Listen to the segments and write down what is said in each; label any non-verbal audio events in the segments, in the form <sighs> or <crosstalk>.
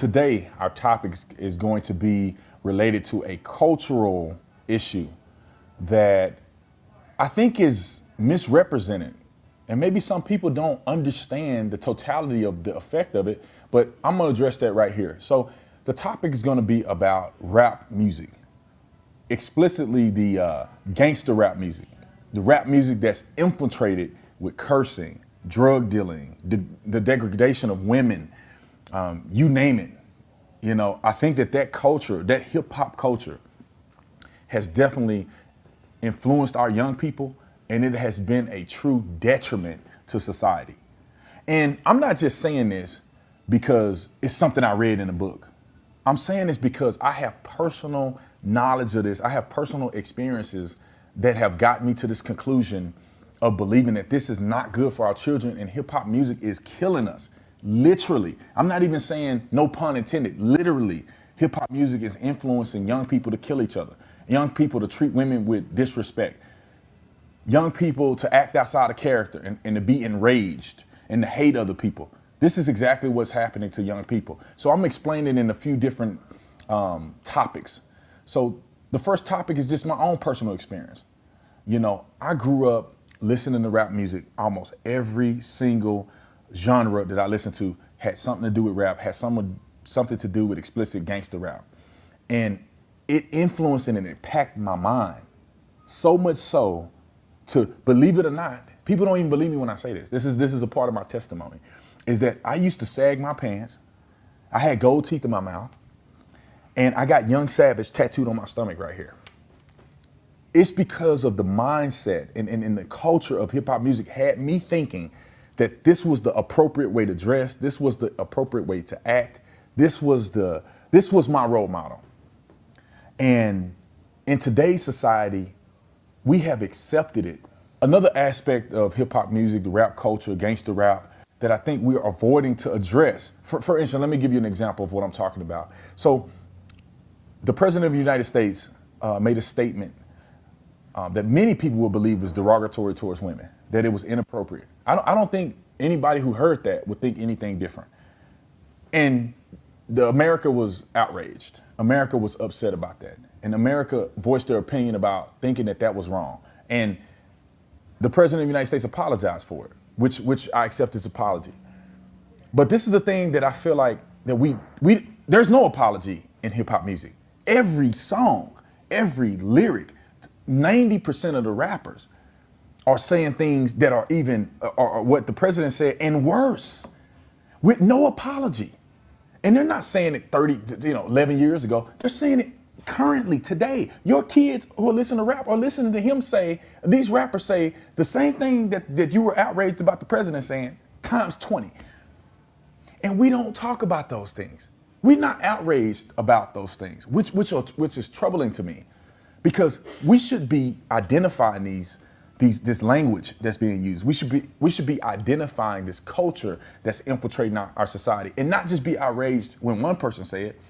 Today, our topic is going to be related to a cultural issue that I think is misrepresented. And maybe some people don't understand the totality of the effect of it, but I'm gonna address that right here. So, the topic is gonna be about rap music, explicitly the uh, gangster rap music, the rap music that's infiltrated with cursing, drug dealing, the, the degradation of women, um, you name it. You know, I think that that culture, that hip hop culture, has definitely influenced our young people, and it has been a true detriment to society. And I'm not just saying this because it's something I read in a book. I'm saying this because I have personal knowledge of this. I have personal experiences that have got me to this conclusion of believing that this is not good for our children and hip hop music is killing us. Literally. I'm not even saying no pun intended. Literally, hip hop music is influencing young people to kill each other, young people to treat women with disrespect, young people to act outside of character and, and to be enraged and to hate other people. This is exactly what's happening to young people. So I'm explaining in a few different um, topics. So the first topic is just my own personal experience. You know, I grew up listening to rap music almost every single genre that I listened to had something to do with rap, had some, something to do with explicit gangster rap. And it influenced and it impacted my mind so much so to believe it or not, people don't even believe me when I say this. This is this is a part of my testimony. Is that I used to sag my pants. I had gold teeth in my mouth. And I got Young Savage tattooed on my stomach right here. It's because of the mindset and, and, and the culture of hip hop music had me thinking that this was the appropriate way to dress, this was the appropriate way to act, this was the this was my role model. And in today's society, we have accepted it. Another aspect of hip hop music, the rap culture, gangster rap, that I think we're avoiding to address. For, for instance, let me give you an example of what I'm talking about. So, the President of the United States uh, made a statement um, that many people will believe was derogatory towards women, that it was inappropriate. I don't, I don't think anybody who heard that would think anything different. And the America was outraged. America was upset about that. And America voiced their opinion about thinking that that was wrong. And the president of the United States apologized for it, which, which I accept his apology. But this is the thing that I feel like that we, we there's no apology in hip hop music. Every song, every lyric, 90% of the rappers are saying things that are even uh, or, what the president said and worse with no apology. And they're not saying it 30, you know, 11 years ago. They're saying it currently today. Your kids who are listening to rap are listening to him say, these rappers say the same thing that, that you were outraged about the president saying times 20. And we don't talk about those things. We're not outraged about those things, which, which, are, which is troubling to me because we should be identifying these these, this language that's being used. We should be we should be identifying this culture that's infiltrating our, our society, and not just be outraged when one person say it,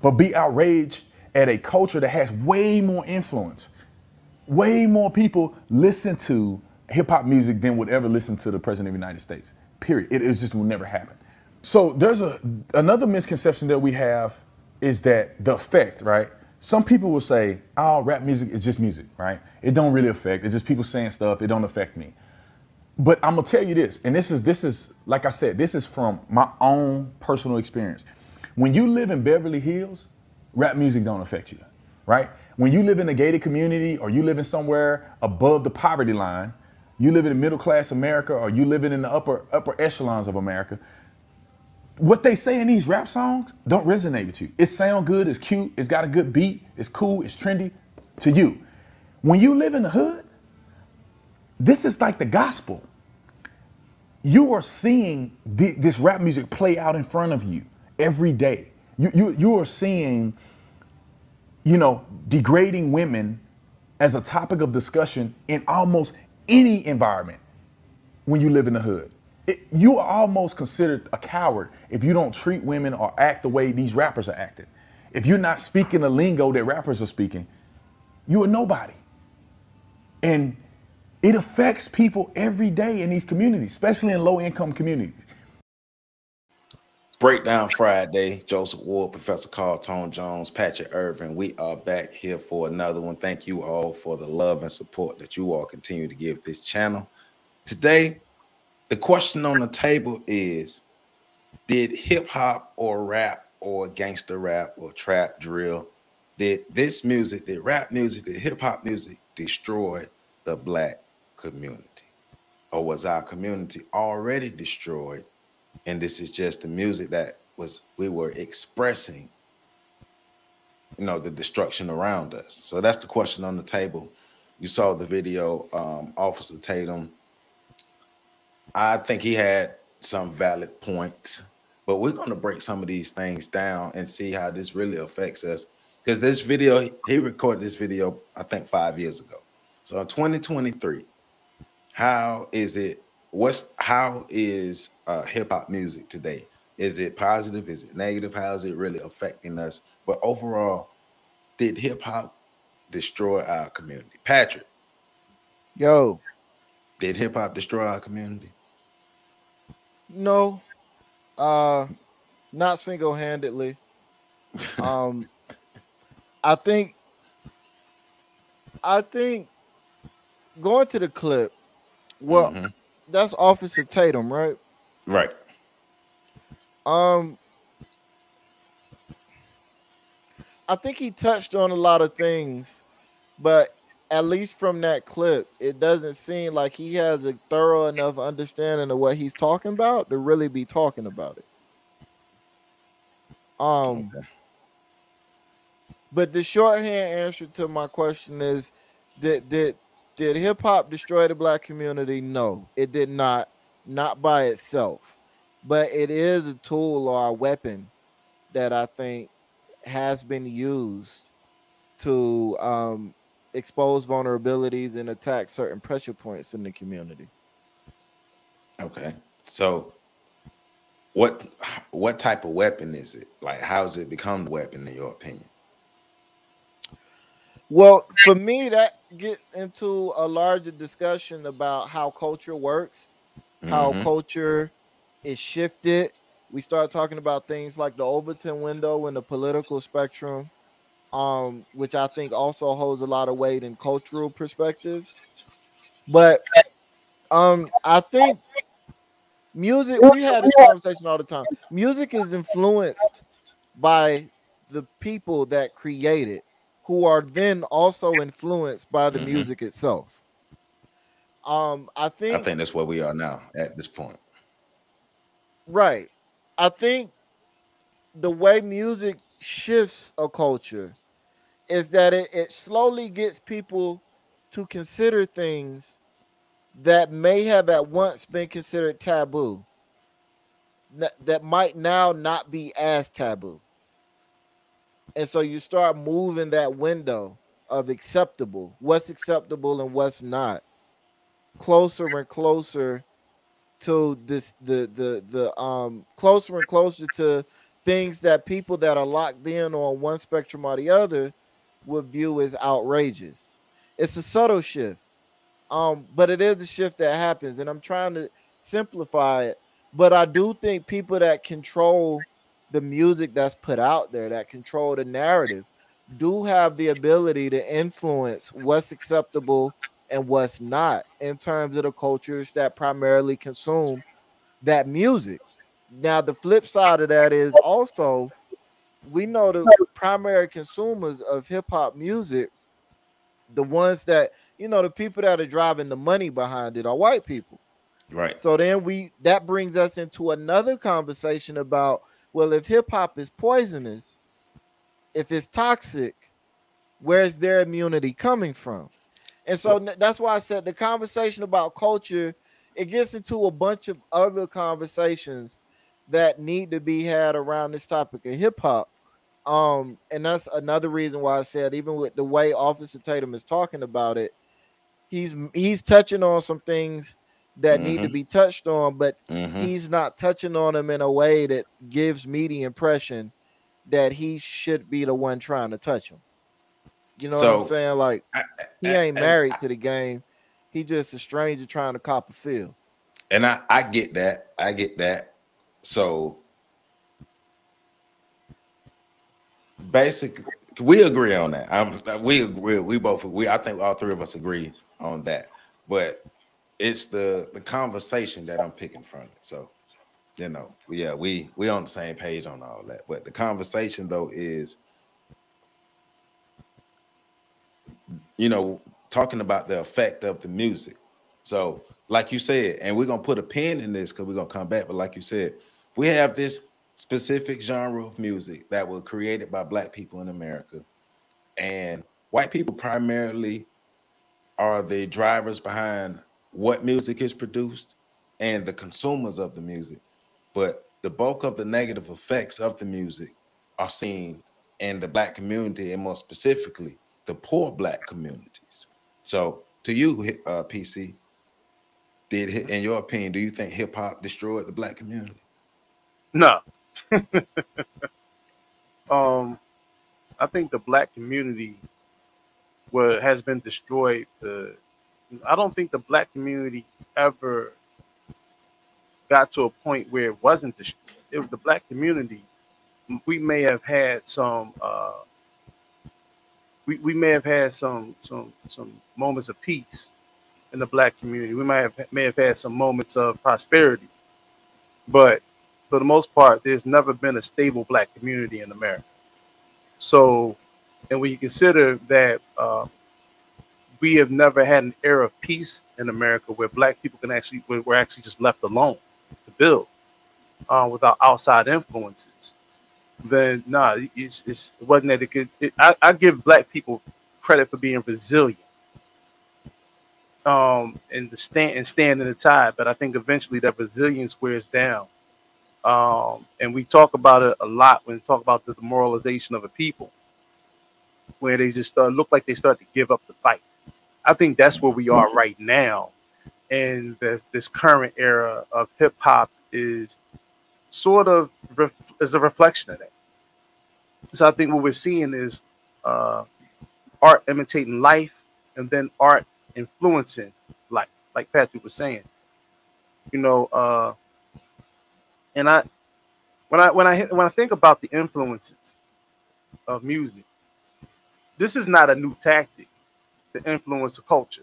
but be outraged at a culture that has way more influence. Way more people listen to hip hop music than would ever listen to the president of the United States. Period. It is just will never happen. So there's a another misconception that we have is that the effect, right? Some people will say, "Oh, rap music is just music, right? It don't really affect. It's just people saying stuff. It don't affect me." But I'm gonna tell you this, and this is this is like I said, this is from my own personal experience. When you live in Beverly Hills, rap music don't affect you, right? When you live in a gated community or you live in somewhere above the poverty line, you live in middle class America or you living in the upper upper echelons of America, what they say in these rap songs don't resonate with you. It sound good, it's cute, it's got a good beat, it's cool, it's trendy to you. When you live in the hood, this is like the gospel. You are seeing th- this rap music play out in front of you every day. You, you, you are seeing, you know, degrading women as a topic of discussion in almost any environment when you live in the hood it, you are almost considered a coward if you don't treat women or act the way these rappers are acting. If you're not speaking the lingo that rappers are speaking, you are nobody. And it affects people every day in these communities, especially in low income communities. Breakdown Friday, Joseph Ward, Professor Carl Tone Jones, Patrick Irvin. We are back here for another one. Thank you all for the love and support that you all continue to give this channel. Today, the question on the table is Did hip hop or rap or gangster rap or trap drill, did this music, did rap music, did hip hop music destroy the black community? Or was our community already destroyed? And this is just the music that was we were expressing you know the destruction around us. So that's the question on the table. You saw the video um, officer tatum i think he had some valid points but we're going to break some of these things down and see how this really affects us because this video he recorded this video i think five years ago so in 2023 how is it what's how is uh, hip hop music today? Is it positive? Is it negative? How is it really affecting us? But overall, did hip hop destroy our community? Patrick. Yo. Did hip hop destroy our community? No. Uh not single-handedly. um I think I think going to the clip, well, mm-hmm that's Officer Tatum, right? Right. Um, I think he touched on a lot of things, but at least from that clip, it doesn't seem like he has a thorough enough understanding of what he's talking about to really be talking about it. Um, but the shorthand answer to my question is Did did did hip hop destroy the black community? No, it did not. Not by itself, but it is a tool or a weapon that I think has been used to um, expose vulnerabilities and attack certain pressure points in the community. Okay, so what what type of weapon is it? Like, how has it become a weapon in your opinion? Well, for me, that gets into a larger discussion about how culture works, mm-hmm. how culture is shifted. We start talking about things like the Overton window in the political spectrum, um, which I think also holds a lot of weight in cultural perspectives. But um, I think music, we had this conversation all the time. Music is influenced by the people that create it who are then also influenced by the mm-hmm. music itself. Um, I think I think that's where we are now at this point. Right. I think the way music shifts a culture is that it, it slowly gets people to consider things that may have at once been considered taboo that, that might now not be as taboo. And so you start moving that window of acceptable, what's acceptable and what's not, closer and closer to this the the the um closer and closer to things that people that are locked in on one spectrum or the other would view as outrageous. It's a subtle shift. Um, but it is a shift that happens, and I'm trying to simplify it. But I do think people that control the music that's put out there that control the narrative do have the ability to influence what's acceptable and what's not in terms of the cultures that primarily consume that music. Now, the flip side of that is also we know the primary consumers of hip hop music, the ones that you know, the people that are driving the money behind it are white people. Right. So then we that brings us into another conversation about well, if hip hop is poisonous, if it's toxic, where's their immunity coming from? And so that's why I said the conversation about culture it gets into a bunch of other conversations that need to be had around this topic of hip hop. Um, and that's another reason why I said even with the way Officer Tatum is talking about it, he's he's touching on some things that mm-hmm. need to mm-hmm. be touched on, but mm-hmm. he's not touching on them in a way that gives me the impression that he should be the one trying to touch him. You know so, what I'm saying? Like I, he ain't married to the game. He just a stranger trying to cop a feel. And I, I get that. I get that. So basic. We agree on that. I'm, we agree. We both. We. I think all three of us agree on that. But it's the the conversation that I'm picking from it. So, you know, yeah, we we on the same page on all that. But the conversation though is, you know, talking about the effect of the music. So, like you said, and we're gonna put a pin in this because we're gonna come back. But like you said, we have this specific genre of music that was created by black people in America. And white people primarily are the drivers behind what music is produced and the consumers of the music. But the bulk of the negative effects of the music are seen in the black community and more specifically the poor black communities. So to you, uh, PC, did in your opinion, do you think hip hop destroyed the black community? No, <laughs> um, I think the black community was has been destroyed. For, I don't think the black community ever got to a point where it wasn't destroyed. It the black community. We may have had some. Uh, we, we may have had some some some moments of peace in the black community. We might have may have had some moments of prosperity, but for the most part, there's never been a stable black community in America. So, and when you consider that uh, we have never had an era of peace in America where black people can actually, we're actually just left alone to build uh, without outside influences, then nah, it's, it's, it wasn't that it could. It, I, I give black people credit for being resilient um, and the stand and stand in the tide. But I think eventually that resilience wears down, um, and we talk about it a lot when we talk about the demoralization of a people, where they just start look like they start to give up the fight. I think that's where we are right now, and this current era of hip hop is sort of ref, is a reflection of that. So I think what we're seeing is uh, art imitating life, and then art influencing life, like Patrick was saying. You know, uh, and I when I when I when I think about the influences of music, this is not a new tactic to influence a culture.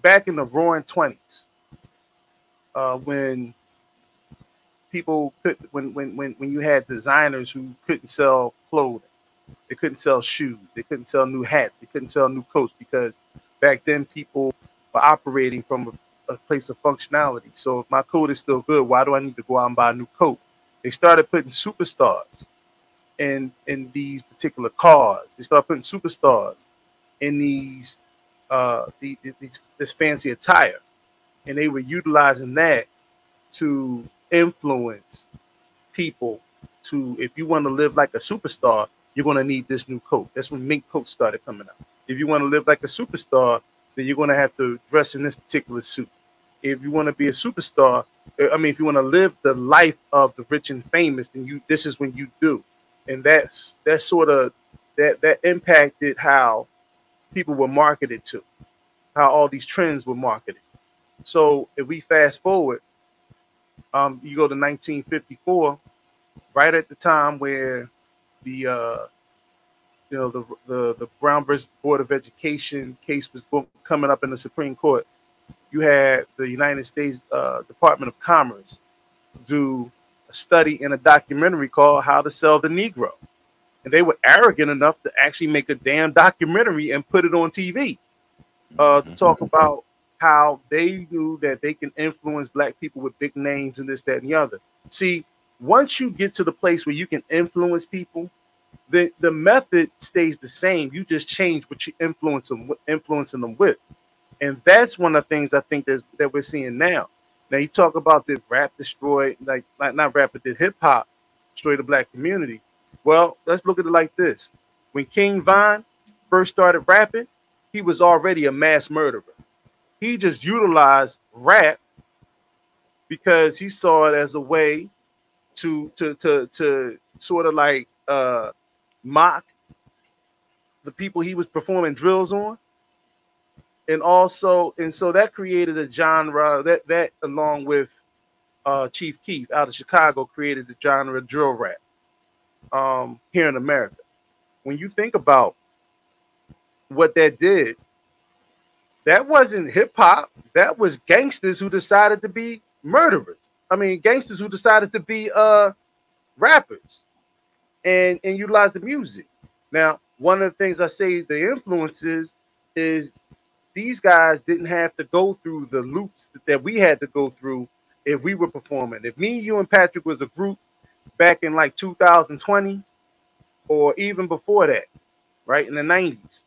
Back in the roaring twenties, uh, when people could when when when when you had designers who couldn't sell clothing, they couldn't sell shoes, they couldn't sell new hats, they couldn't sell new coats because back then people were operating from a place of functionality. So if my coat is still good, why do I need to go out and buy a new coat? They started putting superstars in in these particular cars. They started putting superstars in these uh these this fancy attire, and they were utilizing that to influence people to if you want to live like a superstar, you're going to need this new coat. That's when mink coats started coming out. If you want to live like a superstar, then you're going to have to dress in this particular suit. If you want to be a superstar, uh, I mean, if you want to live the life of the rich and famous, then you this is when you do, and that's that sort of that that impacted how people were marketed to, how all these trends were marketed. So if we fast forward, um, you go to 1954, right at the time where the uh, you know the the the Brown versus Board of Education case was coming up in the Supreme Court. You had the United States uh, Department of Commerce do a study in a documentary called "How to Sell the Negro," and they were arrogant enough to actually make a damn documentary and put it on TV uh, to talk mm-hmm. about how they knew that they can influence black people with big names and this, that, and the other. See, once you get to the place where you can influence people the the method stays the same. You just change what you influence them influencing them with, and that's one of the things I think that that we're seeing now. Now you talk about the rap destroy, like, like not rap, but did hip hop destroy the black community? Well, let's look at it like this: when King Von first started rapping, he was already a mass murderer. He just utilized rap because he saw it as a way to to to to sort of like uh mock the people he was performing drills on and also and so that created a genre that that along with uh, Chief Keef out of Chicago created the genre of drill rap um, here in America. when you think about what that did, that wasn't hip hop. That was gangsters who decided to be murderers. I mean, gangsters who decided to be uh rappers and and utilize the music. Now, one of the things I say the influences is these guys didn't have to go through the loops that we had to go through if we were performing. If me, you, and Patrick was a group back in like 2020 or even before that, right in the 90s,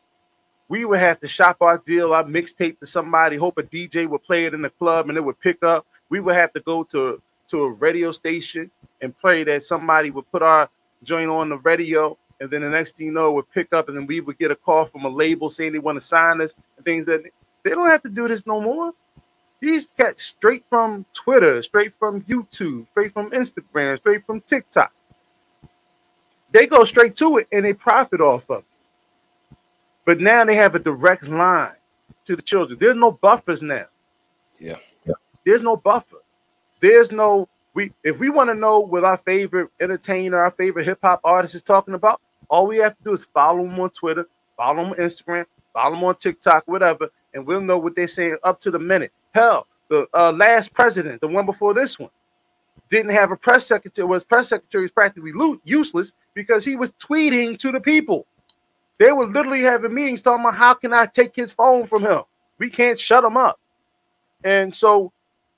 we would have to shop our deal, our mixtape to somebody, hope a DJ would play it in the club and it would pick up. We would have to go to, to a radio station and pray that somebody would put our joint on the radio. And then the next thing you know, would pick up, and then we would get a call from a label saying they want to sign us and things that they don't have to do this no more. These got straight from Twitter, straight from YouTube, straight from Instagram, straight from TikTok. They go straight to it and they profit off of it. But now they have a direct line to the children. There's no buffers now. Yeah. Yeah. There's no buffer. There's no we if we want to know what our favorite entertainer, our favorite hip hop artist is talking about, all we have to do is follow them on Twitter, follow them on Instagram, follow them on TikTok, whatever, and we'll know what they're saying up to the minute. Hell, the uh, last president, the one before this one, didn't have a press secretary. Was press secretary is practically lo- useless because he was tweeting to the people. They were literally having meetings talking about how can I take his phone from him. We can't shut him up. And so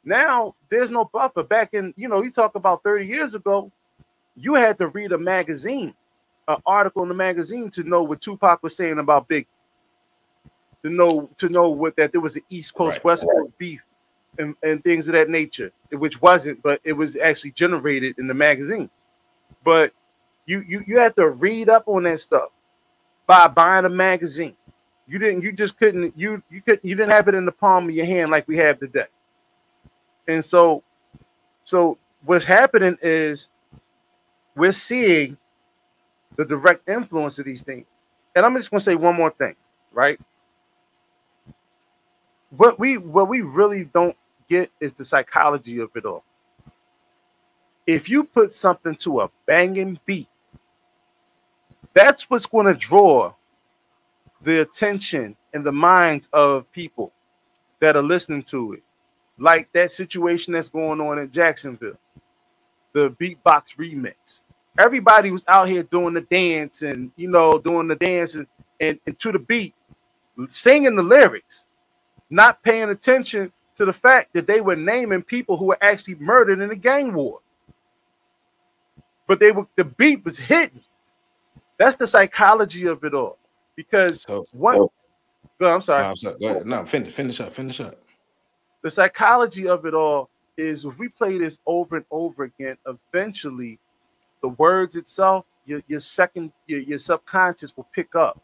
now there's no buffer. Back in, you know, you talk about 30 years ago, you had to read a magazine, an article in the magazine to know what Tupac was saying about Big. To know to know what that there was an East Coast Right. West Coast beef and, and things of that nature, which wasn't, but it was actually generated in the magazine. But you you you had to read up on that stuff by buying a magazine. You didn't. You just couldn't. You you couldn't. You didn't have it in the palm of your hand like we have today. And so, so what's happening is we're seeing the direct influence of these things. And I'm just gonna say one more thing, right? What we what we really don't get is the psychology of it all. If you put something to a banging beat, that's what's going to draw the attention and the minds of people that are listening to it. Like that situation that's going on in Jacksonville, the beatbox remix. Everybody was out here doing the dance and you know doing the dance and, and, and to the beat, singing the lyrics, not paying attention to the fact that they were naming people who were actually murdered in the gang war. But they were the beat was hitting. That's the psychology of it all. Because So one, oh. Go, I'm sorry. no, I'm sorry. Go ahead. No, finish, finish up, finish up. the psychology of it all is if we play this over and over again, eventually the words itself, your, your second, your, your subconscious will pick up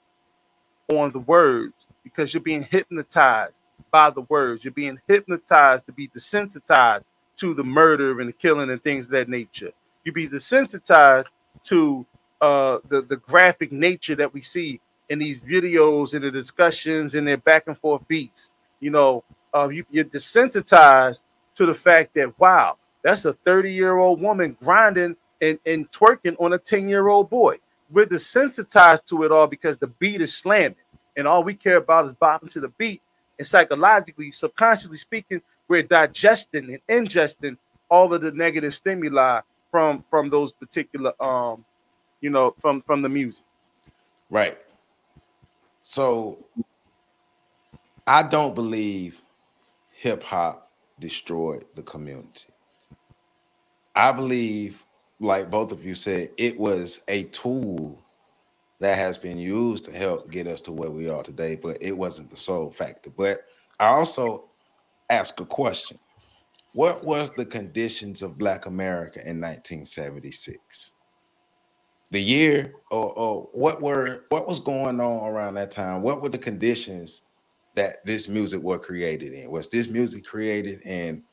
on the words because you're being hypnotized by the words. You're being hypnotized to be desensitized to the murder and the killing and things of that nature. You be desensitized to uh, the, the graphic nature that we see in these videos and the discussions and their back and forth beats. You know, uh, you, you're desensitized to the fact that wow, that's a 30 year old woman grinding and, and twerking on a 10 year old boy. We're desensitized to it all because the beat is slamming, and all we care about is bopping to the beat. And psychologically, subconsciously speaking, we're digesting and ingesting all of the negative stimuli from from those particular um, you know, from from the music. Right. So I don't believe hip hop destroyed the community. I believe, like both of you said, it was a tool that has been used to help get us to where we are today, but it wasn't the sole factor. But I also ask a question. What was the conditions of Black America in 1976? the year or, or what were what was going on around that time what were the conditions that this music were created in was this music created in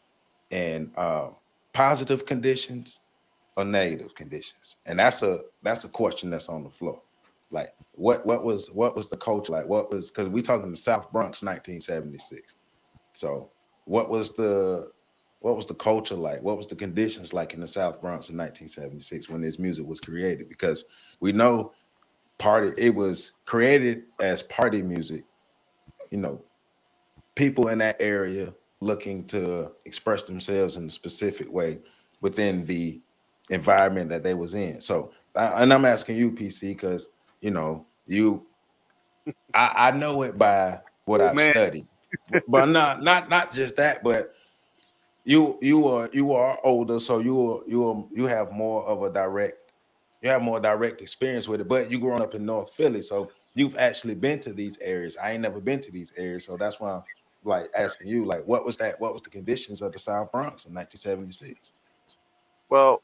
in uh, positive conditions or negative conditions and that's a that's a question that's on the floor like what what was what was the culture like what was because we talking the south bronx 1976 so what was the what was the culture like? What was the conditions like in the South Bronx in 1976 when this music was created? Because we know party. It was created as party music. You know, people in that area looking to express themselves in a specific way within the environment that they was in. So, and I'm asking you, PC, because you know you, I, I know it by what oh, I've man. studied, but not not not just that, but you you are you are older, so you are, you are, you have more of a direct you have more direct experience with it. But you growing up in North Philly, so you've actually been to these areas. I ain't never been to these areas, so that's why I'm like asking you, like, what was that? What was the conditions of the South Bronx in 1976? Well,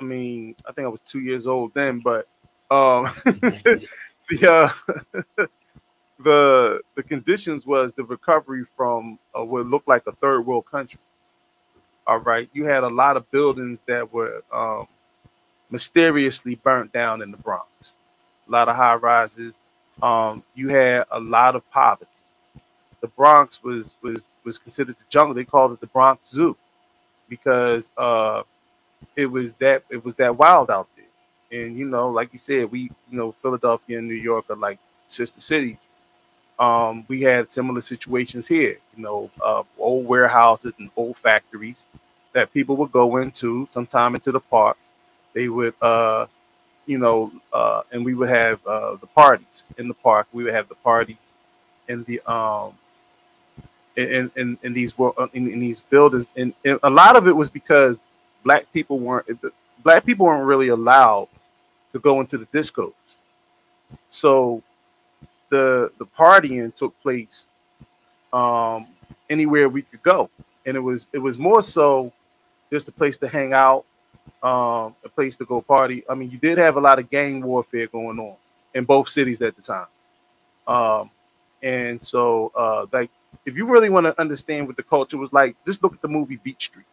I mean, I think I was two years old then, but um, <laughs> <laughs> the uh, <laughs> the the conditions was the recovery from uh, what looked like a third world country. All right, you had a lot of buildings that were um, mysteriously burnt down in the Bronx. A lot of high rises. Um, you had a lot of poverty. The Bronx was was was considered the jungle. They called it the Bronx Zoo because uh, it was that it was that wild out there. And you know, like you said, we you know Philadelphia and New York are like sister cities. Um, we had similar situations here. You know, uh, old warehouses and old factories that people would go into sometime into the park. They would, uh, you know, uh, and we would have uh, the parties in the park. We would have the parties in the um, in in, in these in, in these buildings, and, and a lot of it was because black people weren't black people weren't really allowed to go into the discos. So the the partying took place um, anywhere we could go, and it was it was more so just a place to hang out, um, a place to go party. I mean, you did have a lot of gang warfare going on in both cities at the time, um, and so uh, like if you really want to understand what the culture was like, just look at the movie Beat Street.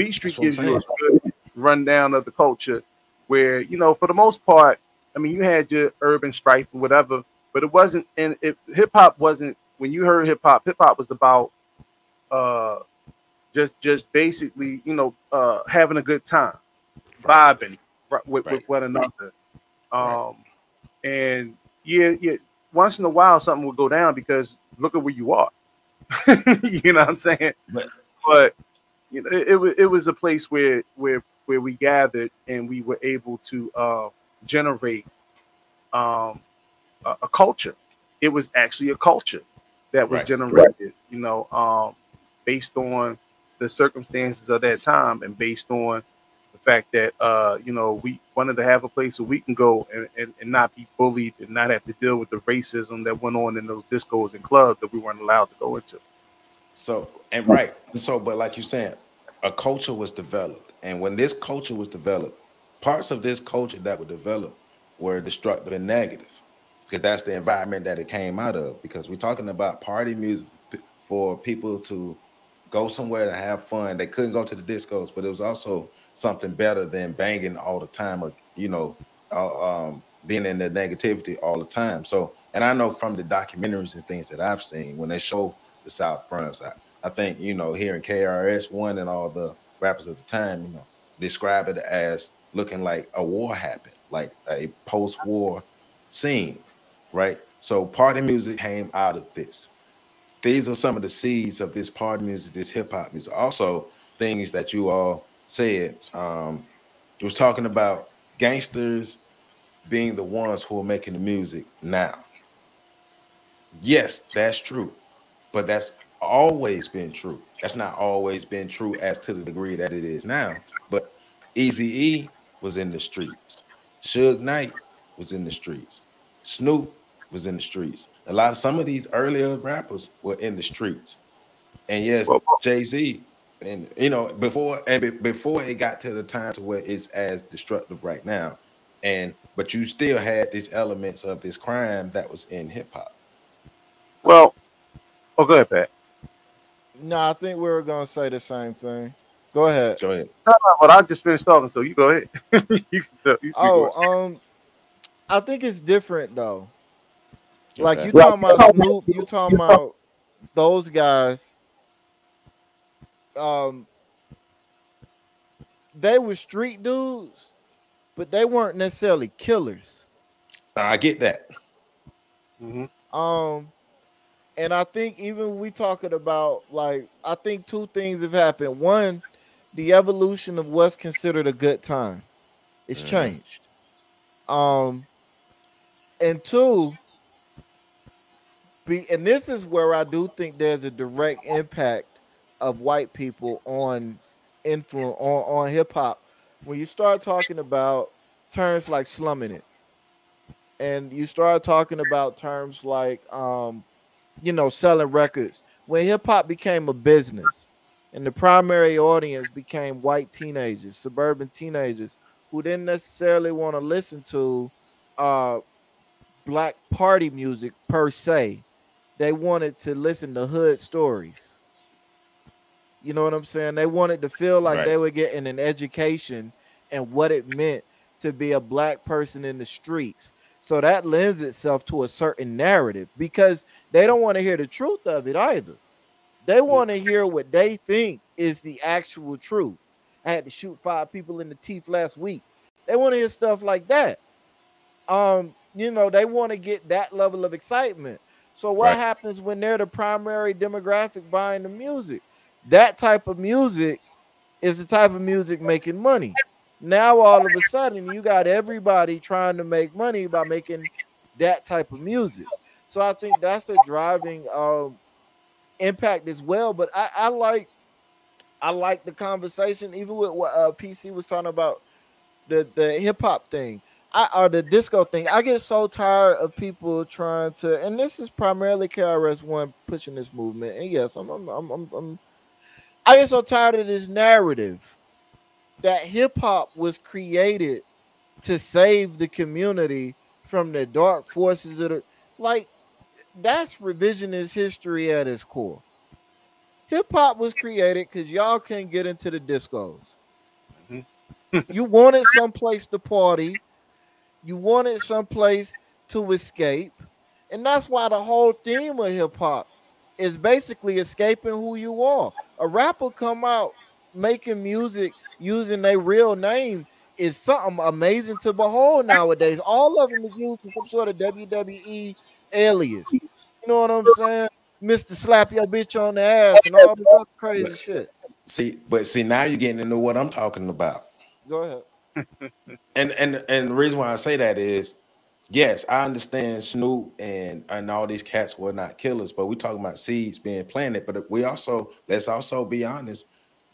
Beat Street gives you a good rundown of the culture where, you know, for the most part, I mean, you had your urban strife or whatever, but it wasn't, and if hip hop wasn't, when you heard hip hop, hip hop was about uh just just basically, you know, uh having a good time, vibing with, right. with one another. Um right. and yeah, yeah, once in a while something would go down because look at where you are. <laughs> you know what I'm saying? But, but you know, it, it, it was a place where where where we gathered and we were able to uh, generate um, a, a, culture. It was actually a culture that was right. generated, right. you know, um, based on the circumstances of that time and based on the fact that uh, you know we wanted to have a place where we can go and, and, and not be bullied and not have to deal with the racism that went on in those discos and clubs that we weren't allowed to go into. So and right, so but like you said, a culture was developed, and when this culture was developed, parts of this culture that were developed were destructive and negative, because that's the environment that it came out of. Because we're talking about party music for people to go somewhere to have fun. They couldn't go to the discos, but it was also something better than banging all the time, or you know, uh, um, being in the negativity all the time. So, and I know from the documentaries and things that I've seen when they show the South Bronx. I, I think you know hearing KRS One and all the rappers at the time, you know, describe it as looking like a war happened, like a post-war scene, right? So party music came out of this. These are some of the seeds of this party music, this hip hop music. Also, things that you all said. Um, you was talking about gangsters being the ones who are making the music now. Yes, that's true but that's always been true. That's not always been true as to the degree that it is now. But Easy E was in the streets. Suge Knight was in the streets. Snoop was in the streets. A lot of some of these earlier rappers were in the streets. And yes, Jay Z, and you know before and be, before it got to the time to where it's as destructive right now, and but you still had these elements of this crime that was in hip hop. Well, Oh, go ahead, Pat. No, I think we are gonna say the same thing. Go ahead. Go ahead. No, no, but I just finished talking, so you go ahead. <laughs> you can, you oh, um, I think it's different though. Okay. Like you talking about Snoop, you talking about those guys. Um, they were street dudes, but they weren't necessarily killers. I get that. hmm Um, and I think even we talking about like I think two things have happened. One, the evolution of what's considered a good time. It's Mhm. changed. Um, and two, be and this is where I do think there's a direct impact of white people on influence on, on hip hop. When you start talking about terms like slumming it, and you start talking about terms like um, you know, selling records. When hip hop became a business and the primary audience became white teenagers, suburban teenagers who didn't necessarily want to listen to uh black party music per se. They wanted to listen to hood stories. You know what I'm saying? They wanted to feel like Right. they were getting an education and what it meant to be a black person in the streets. So that lends itself to a certain narrative because they don't want to hear the truth of it either. They want to hear what they think is the actual truth. I had to shoot five people in the teeth last week. They want to hear stuff like that. Um, you know, they want to get that level of excitement. So what Right. happens when they're the primary demographic buying the music? That type of music is the type of music making money. Now all of a sudden you got everybody trying to make money by making that type of music. So I think that's the driving um impact as well. But I, I like I like the conversation, even with what uh, PC was talking about the the hip hop thing. I or the disco thing. I get so tired of people trying to, and this is primarily KRS One pushing this movement. And yes, I'm I'm I'm, I'm, I'm I get so tired of this narrative that hip hop was created to save the community from the dark forces of the like that's revisionist history at its core. Hip hop was created because y'all couldn't get into the discos. Mhm. <laughs> you wanted someplace to party, you wanted someplace to escape, and that's why the whole theme of hip hop is basically escaping who you are. A rapper come out making music using their real name is something amazing to behold nowadays. All of them is using some sort of WWE alias. You know what I'm saying? Mr. Slap your bitch on the ass and all this other crazy shit. See, but see, now you're getting into what I'm talking about. Go ahead. <laughs> And and and the reason why I say that is, yes, I understand Snoop and and all these cats were not killers, but we talking about seeds being planted. But we also let's also be honest,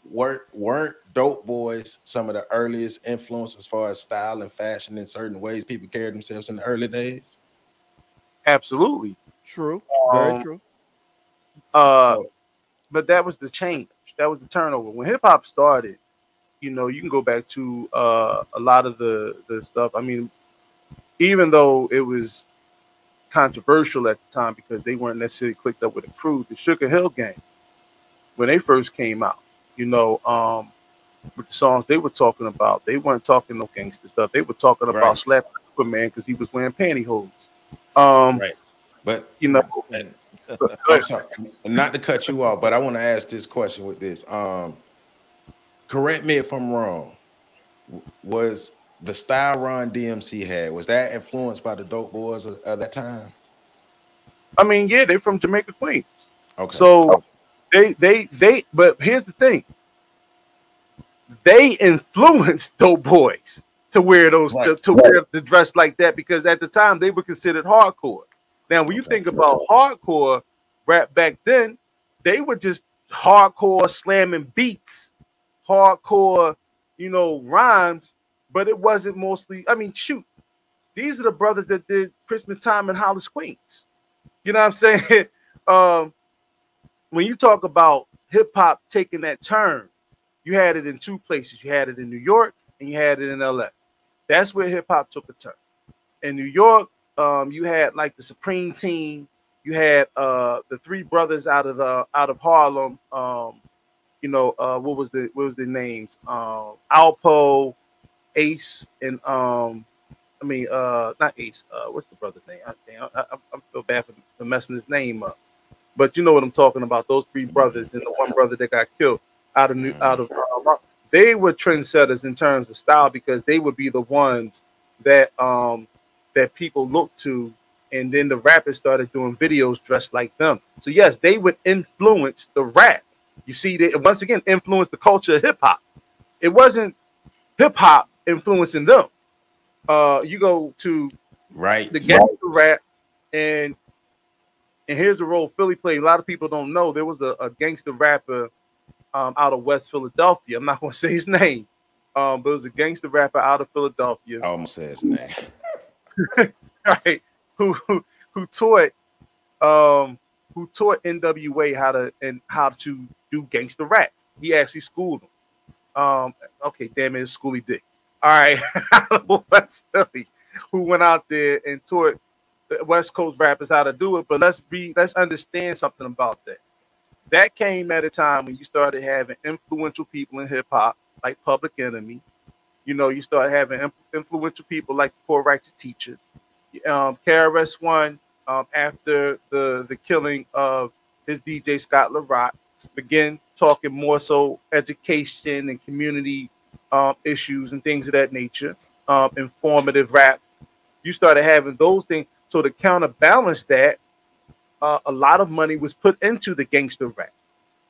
weren't weren't dope boys some of the earliest influence as far as style and fashion in certain ways people carried themselves in the early days. Absolutely. True. Very Um, true. Uh, but that was the change. That was the turnover. When hip hop started, you know, you can go back to uh, a lot of the the stuff. I mean, even though it was controversial at the time because they weren't necessarily clicked up with a crew, the Sugar Hill Gang, when they first came out, you know, um, with the songs they were talking about, they weren't talking no gangster stuff. They were talking about Right. slapping Superman because he was wearing pantyhose. Um, Right. But you know, <laughs> and <laughs> I'm sorry, not to cut you off, but I want to ask this question with this. Um, correct me if I'm wrong. Was the style Run DMC had was that influenced by the Dope Boys of, of that time? I mean, yeah, they're from Jamaica, Queens. Okay. So they they they but here's the thing. They influenced <laughs> dope boys to wear those to, Right. wear the dress like that because at the time they were considered hardcore. Now, when you Okay. think about hardcore rap back then, they were just hardcore slamming beats, hardcore, you know, rhymes, but it wasn't mostly, I mean, shoot, these are the brothers that did Christmas time in Hollis Queens. You know what I'm saying? <laughs> um, when you talk about hip hop taking that turn, you had it in two places. You had it in New York and you had it in LA. That's where hip hop took a turn. In New York, um, you had like the Supreme Team. You had uh, the three brothers out of the out of Harlem. Um, you know uh, what was the what was the names? Um, Alpo, Ace, and um, I mean uh, not Ace. Uh, what's the brother's name? I, I, I feel bad for, for messing his name up. But you know what I'm talking about. Those three brothers and the one brother that got killed out of New, out of uh, they were trendsetters in terms of style because they would be the ones that um that people look to and then the rappers started doing videos dressed like them. So yes they would influence the rap. You see they once again influence the culture of hip-hop it wasn't hip-hop influencing them. Uh you go to Right. the gangster rap and and here's the role Philly played. A lot of people don't know there was a, a gangster rapper um, out of West Philadelphia. I'm not <laughs> going to say his name, um, but it was a gangster rapper out of Philadelphia, I almost said his name. <laughs> right? Who who, who taught um, who taught NWA how to and how to do gangster rap. He actually schooled them. Um, okay, damn it, it's Schoolly Dick. All right, <laughs> out West Philly, who went out there and taught West Coast rappers how to do it. But let's be let's understand something about that. That came at a time when you started having influential people in hip hop, like Public Enemy. You know, you start having influential people like Poor Righteous Teachers. Um, KRS One, um, after the the killing of his DJ Scott LaRock, began talking more so education and community um, issues and things of that nature, um, informative rap. You started having those things. So to counterbalance that, uh, a lot of money was put into the gangster rap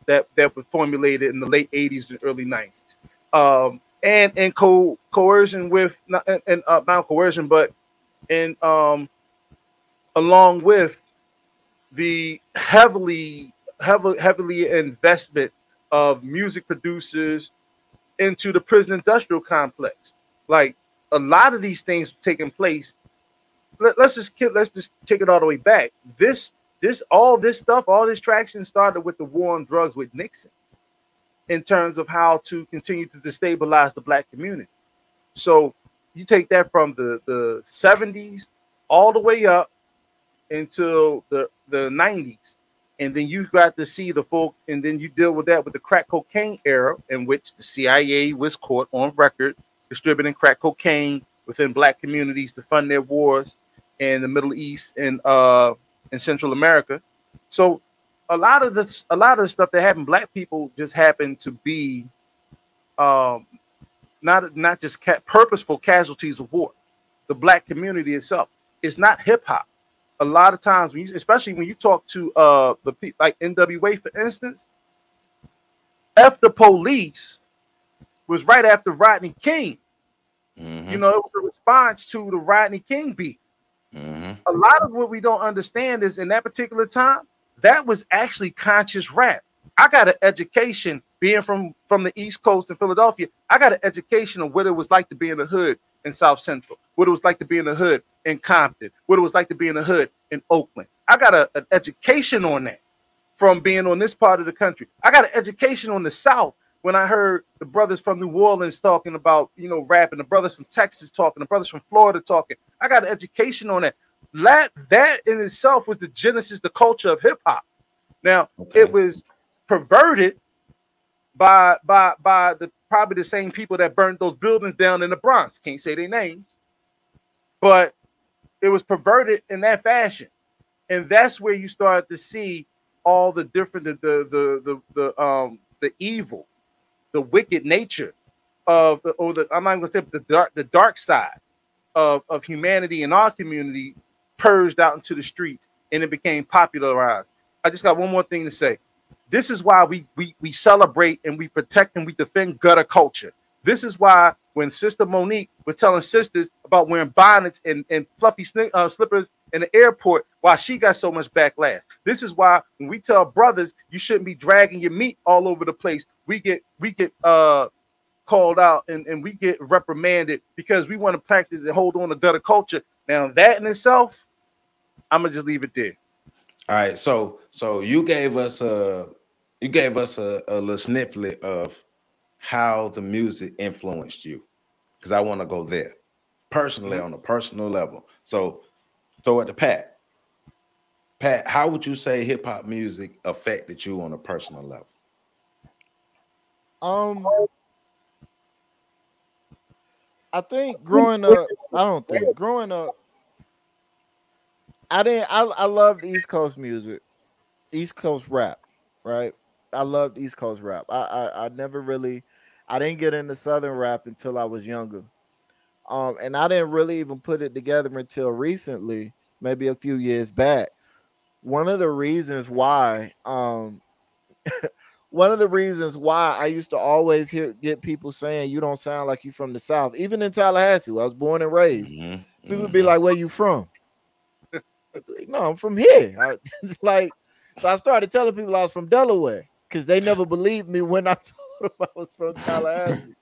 that that was formulated in the late 80s and early 90s. Um, and and co- coercion with not and, uh, not coercion, but and um along with the heavily heavily heavily investment of music producers into the prison industrial complex. Like a lot of these things taking place. Let, us just let's just take it all the way back. This this all this stuff, all this traction started with the war on drugs with Nixon in terms of how to continue to destabilize the black community. So you take that from the, the 70s all the way up until the, the 90s. And then you got to see the full, and then you deal with that with the crack cocaine era, in which the CIA was caught on record distributing crack cocaine within black communities to fund their wars in the Middle East and uh in Central America. So a lot of this, a lot of the stuff that happened, black people just happened to be um not not just ca- purposeful casualties of war. The black community itself. It's not hip hop. A lot of times, when you, especially when you talk to uh the people like NWA, for instance, F the police was right after Rodney King. Mhm, You know, it was a response to the Rodney King beat. Mhm. A lot of what we don't understand is in that particular time, that was actually conscious rap. I got an education being from from the East Coast in Philadelphia. I got an education of what it was like to be in the hood in South Central, what it was like to be in the hood in Compton, what it was like to be in the hood in Oakland. I got a, an education on that from being on this part of the country. I got an education on the South when I heard the brothers from New Orleans talking about, you know, rapping, the brothers from Texas talking, the brothers from Florida talking. I got an education on that. That that in itself was the genesis, the culture of hip hop. Now Okay. it was perverted by by by the probably the same people that burned those buildings down in the Bronx. Can't say their names, but it was perverted in that fashion, and that's where you start to see all the different the the the the, the um the evil, the wicked nature of the or the I'm not gonna say the dark the dark side of of humanity in our community purged out into the streets and it became popularized. I just got one more thing to say. This is why we we we celebrate and we protect and we defend gutter culture. This is why when Sister Mo'Nique was telling sisters about wearing bonnets and, and fluffy sni- uh, slippers in the airport, why she got so much backlash. This is why when we tell brothers you shouldn't be dragging your meat all over the place, we get we get uh called out and, and we get reprimanded because we want to practice and hold on to gutter culture. Now that in itself, I'm gonna just leave it there. All right, so so you gave us a you gave us a, a little snippet of how the music influenced you, because I want to go there personally on a personal level. So throw it to Pat. Pat, how would you say hip hop music affected you on a personal level? Um, I think <laughs> growing up, I don't think growing up, I didn't. I I loved East Coast music, East Coast rap, right? I loved East Coast rap. I I, I never really, I didn't get into southern rap until I was younger. Um, and I didn't really even put it together until recently, maybe a few years back. One of the reasons why, um, <laughs> one of the reasons why I used to always hear get people saying you don't sound like you're from the South, even in Tallahassee, where I was born and raised. Mhm, People be mhm. like, "Where you from?" Like, no, I'm from here. I, <laughs> like, so I started telling people I was from Delaware because they never believed me when I <laughs> told them I was from Tallahassee.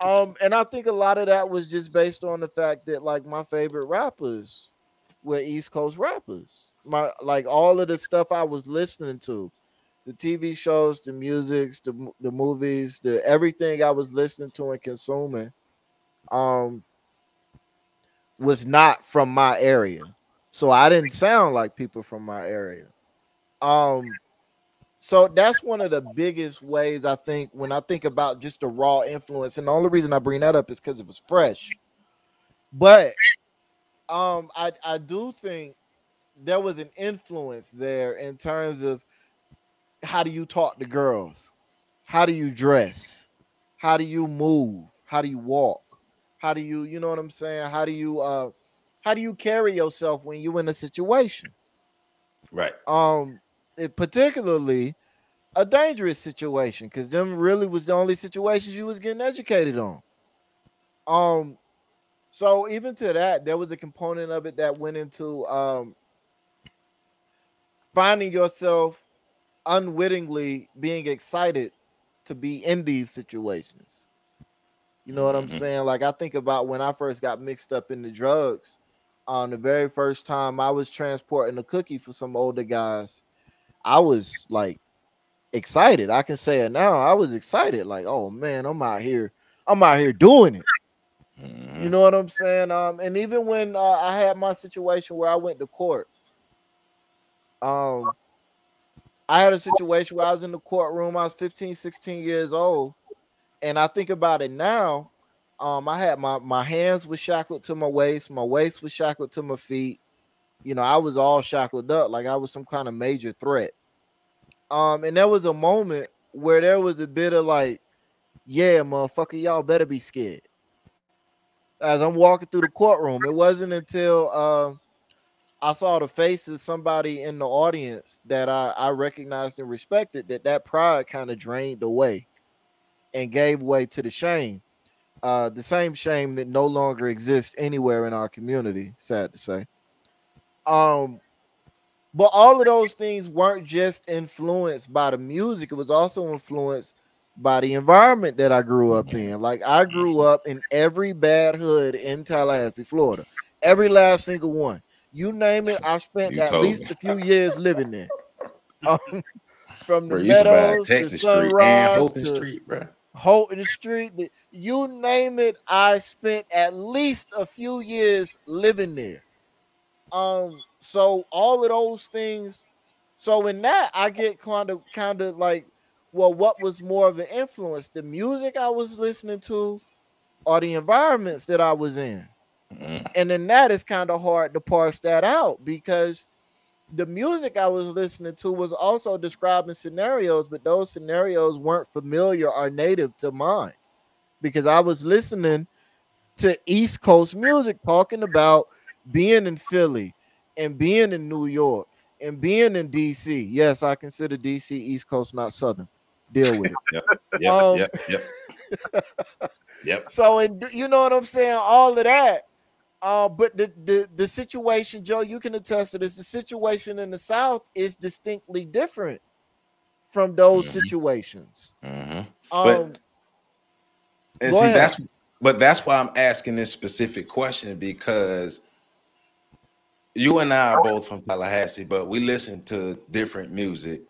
Um, and I think a lot of that was just based on the fact that like my favorite rappers were East Coast rappers. My like all of the stuff I was listening to, the TV shows, the musics, the the movies, the everything I was listening to and consuming, um, was not from my area. So I didn't sound like people from my area. Um, so that's one of the biggest ways I think when I think about just the raw influence, and the only reason I bring that up is because it was fresh. But um, I I do think there was an influence there in terms of how do you talk to girls, how do you dress, how do you move, how do you walk, how do you you know what I'm saying, how do you uh how do you carry yourself when you're in a situation? Right. um particularly a dangerous situation because them really was the only situations you was getting educated on. Um so even to that there was a component of it that went into um finding yourself unwittingly being excited to be in these situations. You know what i'm Mhm. saying? Like i think about when i first got mixed up in the drugs on the very first time I was transporting a cookie for some older guys, I was like excited. I can say it now. I was excited, like, oh man, I'm out here, I'm out here doing it. You Mhm. know what I'm saying? Um, and even when uh, I had my situation where I went to court, um, I had a situation where I was in the courtroom, I was 15, 16 years old, and I think about it now. Um, I had my my hands were shackled to my waist, my waist was shackled to my feet. You know, I was all shackled up like I was some kind of major threat. Um, and there was a moment where there was a bit of like, yeah, motherfucker, y'all better be scared. As I'm walking through the courtroom, it wasn't until uh, I saw the faces of somebody in the audience that I, I recognized and respected that that pride kind of drained away and gave way to the shame. Uh, the same shame that no longer exists anywhere in our community, sad to say. Um, but all of those things weren't just influenced by the music, it was also influenced by the environment that I grew up in. Like I grew up in every bad hood in Tallahassee, Florida. Every last single one. You name it, I spent at least me. a few years living there. <laughs> Um, from the Bro, meadows to Texas Street and sunrise to Street, bro. Holton Street, you name it, I spent at least a few years living there. Um, so all of those things, so in that I get kind of kind of like, well, what was more of an influence? The music I was listening to or the environments that I was in? Mhm. And then that is kind of hard to parse that out because the music I was listening to was also describing scenarios, but those scenarios weren't familiar or native to mine because I was listening to East Coast music talking about being in Philly and being in New York and being in DC. Yes, I consider DC East Coast, not Southern. Deal with it. Yep, Um, yep, yep. <laughs> Yep. So, and you know what I'm saying? All of that. Uh, but the, the the situation, Joe, you can attest to this. The situation in the South is distinctly different from those Mhm. situations. Mhm. Um, But- And see, ahead. that's but that's why I'm asking this specific question because you and I are both from Tallahassee, but we listen to different music.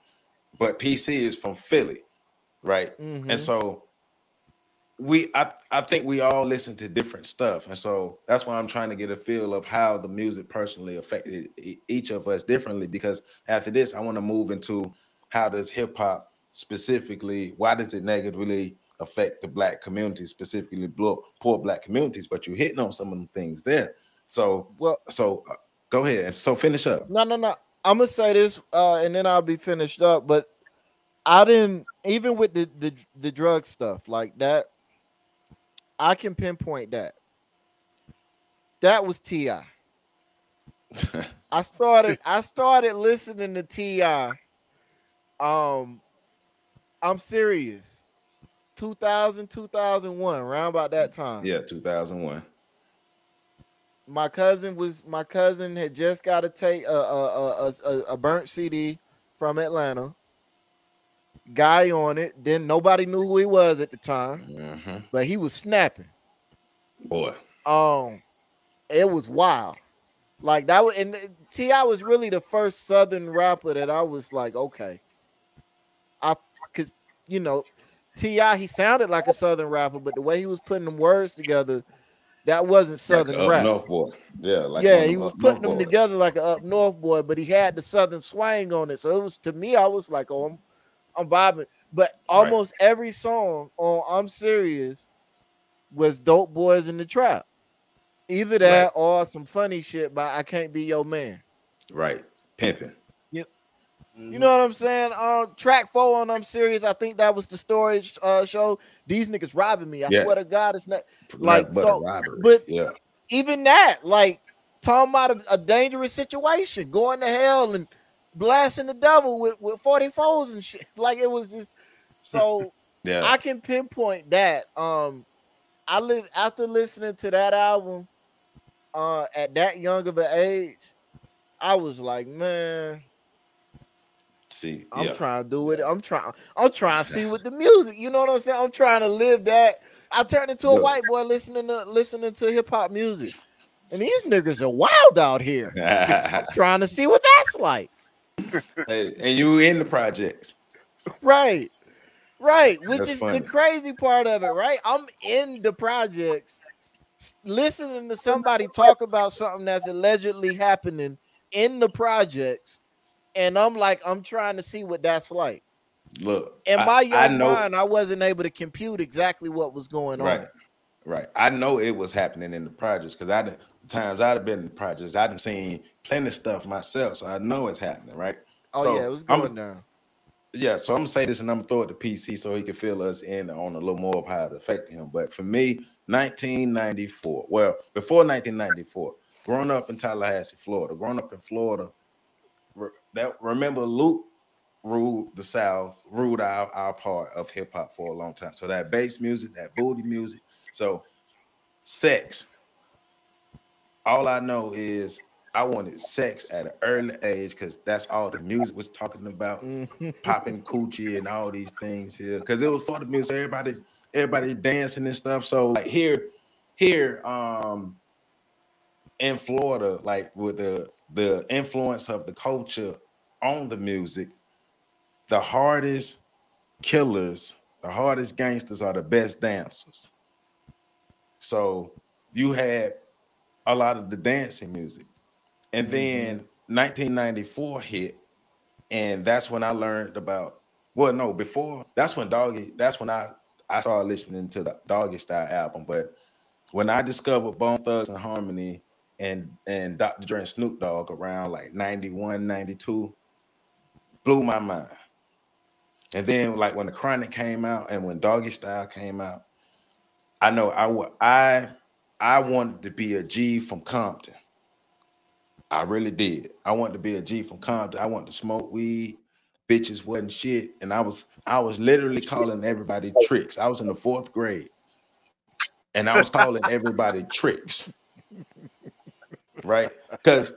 But PC is from Philly, right? mhm. And so we I, I think we all listen to different stuff. And so that's why I'm trying to get a feel of how the music personally affected each of us differently. Because after this, I want to move into how does hip hop specifically, why does it negatively affect the black community, specifically poor black communities? But you're hitting on some of the things there. So well, so uh, go ahead. So finish up. no, no, no. I'm gonna say this, uh, and then I'll be finished up. But I didn't even with the the the drug stuff like that. I can pinpoint that. That was Ti. <laughs> I started I started listening to Ti. Um, I'm serious. 2000 2001 around about that time. Yeah, 2001. My cousin was my cousin had just got to take a a, a a a burnt CD from Atlanta. Guy on it. Then nobody knew who he was at the time, hmm but he was snapping. Boy, Um, it was wild. Like that was and T.I. was really the first Southern rapper that I was like, okay, I could, you know, T.I. he sounded like a Southern rapper, but the way he was putting the words together, that wasn't Southern like up rap. north boy. Yeah, like yeah, he was putting them boys. together like an up north boy, but he had the Southern swang on it. So it was to me, I was like, oh, I'm, I'm vibing. But almost every song on I'm Serious was Dope Boys in the Trap. Either that Right. or some funny shit by I Can't Be Your Man. Right, pimping. You know what I'm saying? Um, track four on I'm Serious. I think that was the storage uh, show. These niggas robbing me. I Yeah. swear to God, it's not Like, but so- robbery. but- yeah, even that, like talking about a, a dangerous situation, going to hell and blasting the devil with, with 44s and shit. <laughs> Like it was just so <laughs> yeah. I can pinpoint that. Um I live after listening to that album uh at that young of an age, I was like, man, See, I'm yeah. trying to do it. I'm trying. I'm trying to <laughs> see with the music. You know what I'm saying? I'm trying to live that. I turned into a Look. white boy listening to listening to hip hop music, and these <laughs> niggas are wild out here. <laughs> trying to see what that's like. Hey, and you in the projects. Right, right. Which That's is funny. the crazy part of it. Right, I'm in the projects, listening to somebody talk about something that's allegedly happening in the projects, and I'm like, I'm trying to see what that's like. Look, in my I young know- mind, I wasn't able to compute exactly what was going on. Right, right. I know it was happening in the projects because I done times I'd have been in the projects. I done seen plenty of stuff myself, so I know it's happening. Right. Oh So, yeah, it was I'm- going down. Yeah, so I'm gonna say this and I'm gonna throw it to PC so he can fill us in on a little more of how it affected him. But for me, 1994. Well, before 1994, growing up in Tallahassee, Florida, growing up in Florida, that remember Luke ruled the South, ruled our, our part of hip hop for a long time. So that bass music, that booty music. So sex. All I know is I wanted sex at an early age because that's all the music was talking about Mhm. popping coochie and all these things here because it was for the music everybody everybody dancing and stuff so like here here um in florida like with the the influence of the culture on the music the hardest killers the hardest gangsters are the best dancers so you had a lot of the dancing music and mm-hmm. then 1994 hit and that's when I learned about. Well, no, before that's when Doggy. That's when I I started listening to the Doggy Style album. But when I discovered Bone Thugs-n-Harmony and and Dr. Dre and Snoop Dogg around like 91, 92, blew my mind. And then like when the Chronic came out and when Doggy Style came out, I know I I I wanted to be a G from Compton. I really did. I wanted to be a G from Compton. I wanted to smoke weed. Bitches wasn't shit. And I was I was literally calling everybody tricks. I was in the fourth grade. And I was calling everybody tricks. Right? Because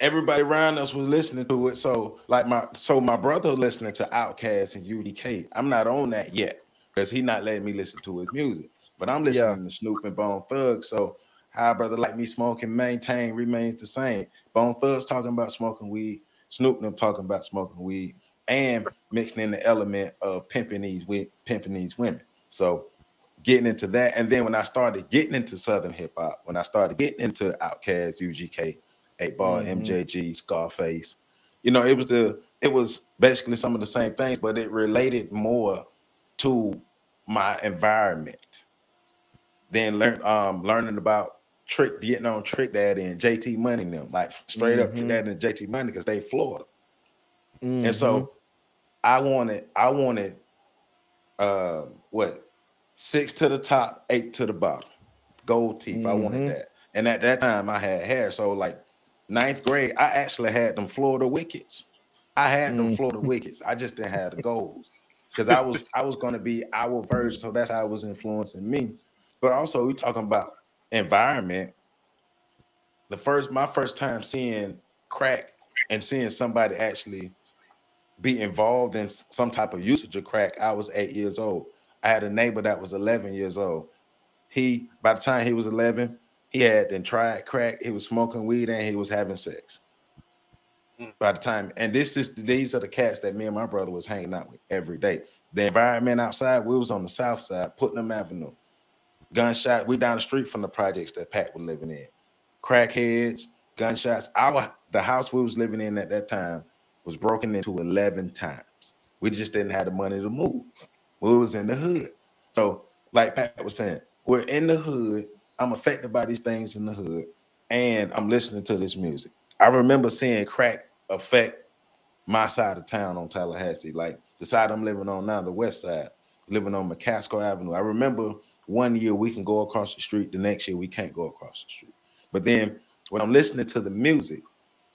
everybody around us was listening to it. So like my so my brother listening to Outkast and UGK. I'm not on that yet because he not letting me listen to his music. But I'm listening to Snoop and Bone Thug. So how brother like me smoking maintain remains the same. Bone Thugs talking about smoking weed, Snoop and them talking about smoking weed, and mixing in the element of pimping these wi- pimping these women. So getting into that, and then when I started getting into Southern hip hop, when I started getting into Outkast, UGK, Eight Ball, Mhm. MJG, Scarface, you know, it was the it was basically some of the same things, but it related more to my environment than learn um learning about trick getting on trick daddy and JT money them like straight up trick Mhm. daddy and JT money because they Florida. Mm-hmm. And so I wanted, I wanted, uh, what, six to the top, eight to the bottom, gold teeth. Mm-hmm. I wanted mm-hmm. that, and at that time I had hair. So like ninth grade, I actually had them Florida Wickets. I had mm-hmm. them mm. Florida Wickets. I just didn't have the goals because I was I was going to be our version. So that's how it was influencing me. But also we talking about environment. The first my first time seeing crack and seeing somebody actually be involved in some type of usage of crack, I was eight years old. I had a neighbor that was 11 years old. He, by the time he was 11, he had then tried crack, he was smoking weed, and he was having sex. Mm. By the time, and this is these are the cats that me and my brother was hanging out with every day. The environment outside, we was on the south side, Putnam Avenue. Gunshot, we down the street from the projects that Pat was living in. Crackheads, gunshots. Our the house we was living in at that time was broken into 11 times. We just didn't have the money to move. We was in the hood. So, like Pat was saying, we're in the hood. I'm affected by these things in the hood, and I'm listening to this music. I remember seeing crack affect my side of town on Tallahassee, like the side I'm living on now, the west side, living on McCaskill Avenue. I remember one year we can go across the street, the next year we can't go across the street. But then when I'm listening to the music,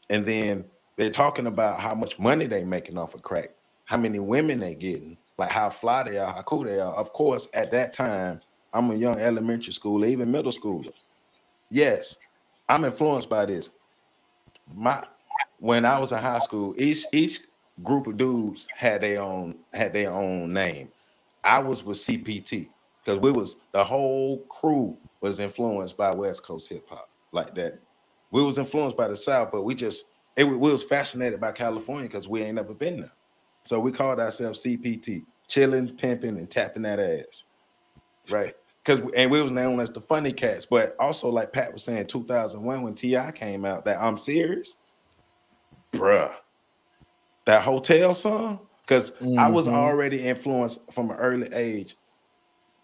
and then they're talking about how much money they making off of crack, how many women they getting, like how fly they are, how cool they are. Of course, at that time, I'm a young elementary schooler, even middle schooler. Yes, I'm influenced by this. My when I was in high school, each each group of dudes had their own had their own name. I was with CPT because we was the whole crew was influenced by West Coast hip hop like that. We was influenced by the South, but we just it, we was fascinated by California because we ain't never been there. So we called ourselves CPT, chilling, pimping, and tapping that ass. Right. Because and we was known as the funny cats, but also like Pat was saying, 2001 when T.I. came out, that I'm serious, bruh. That hotel song, because mm-hmm. I was mm-hmm. already influenced from an early age.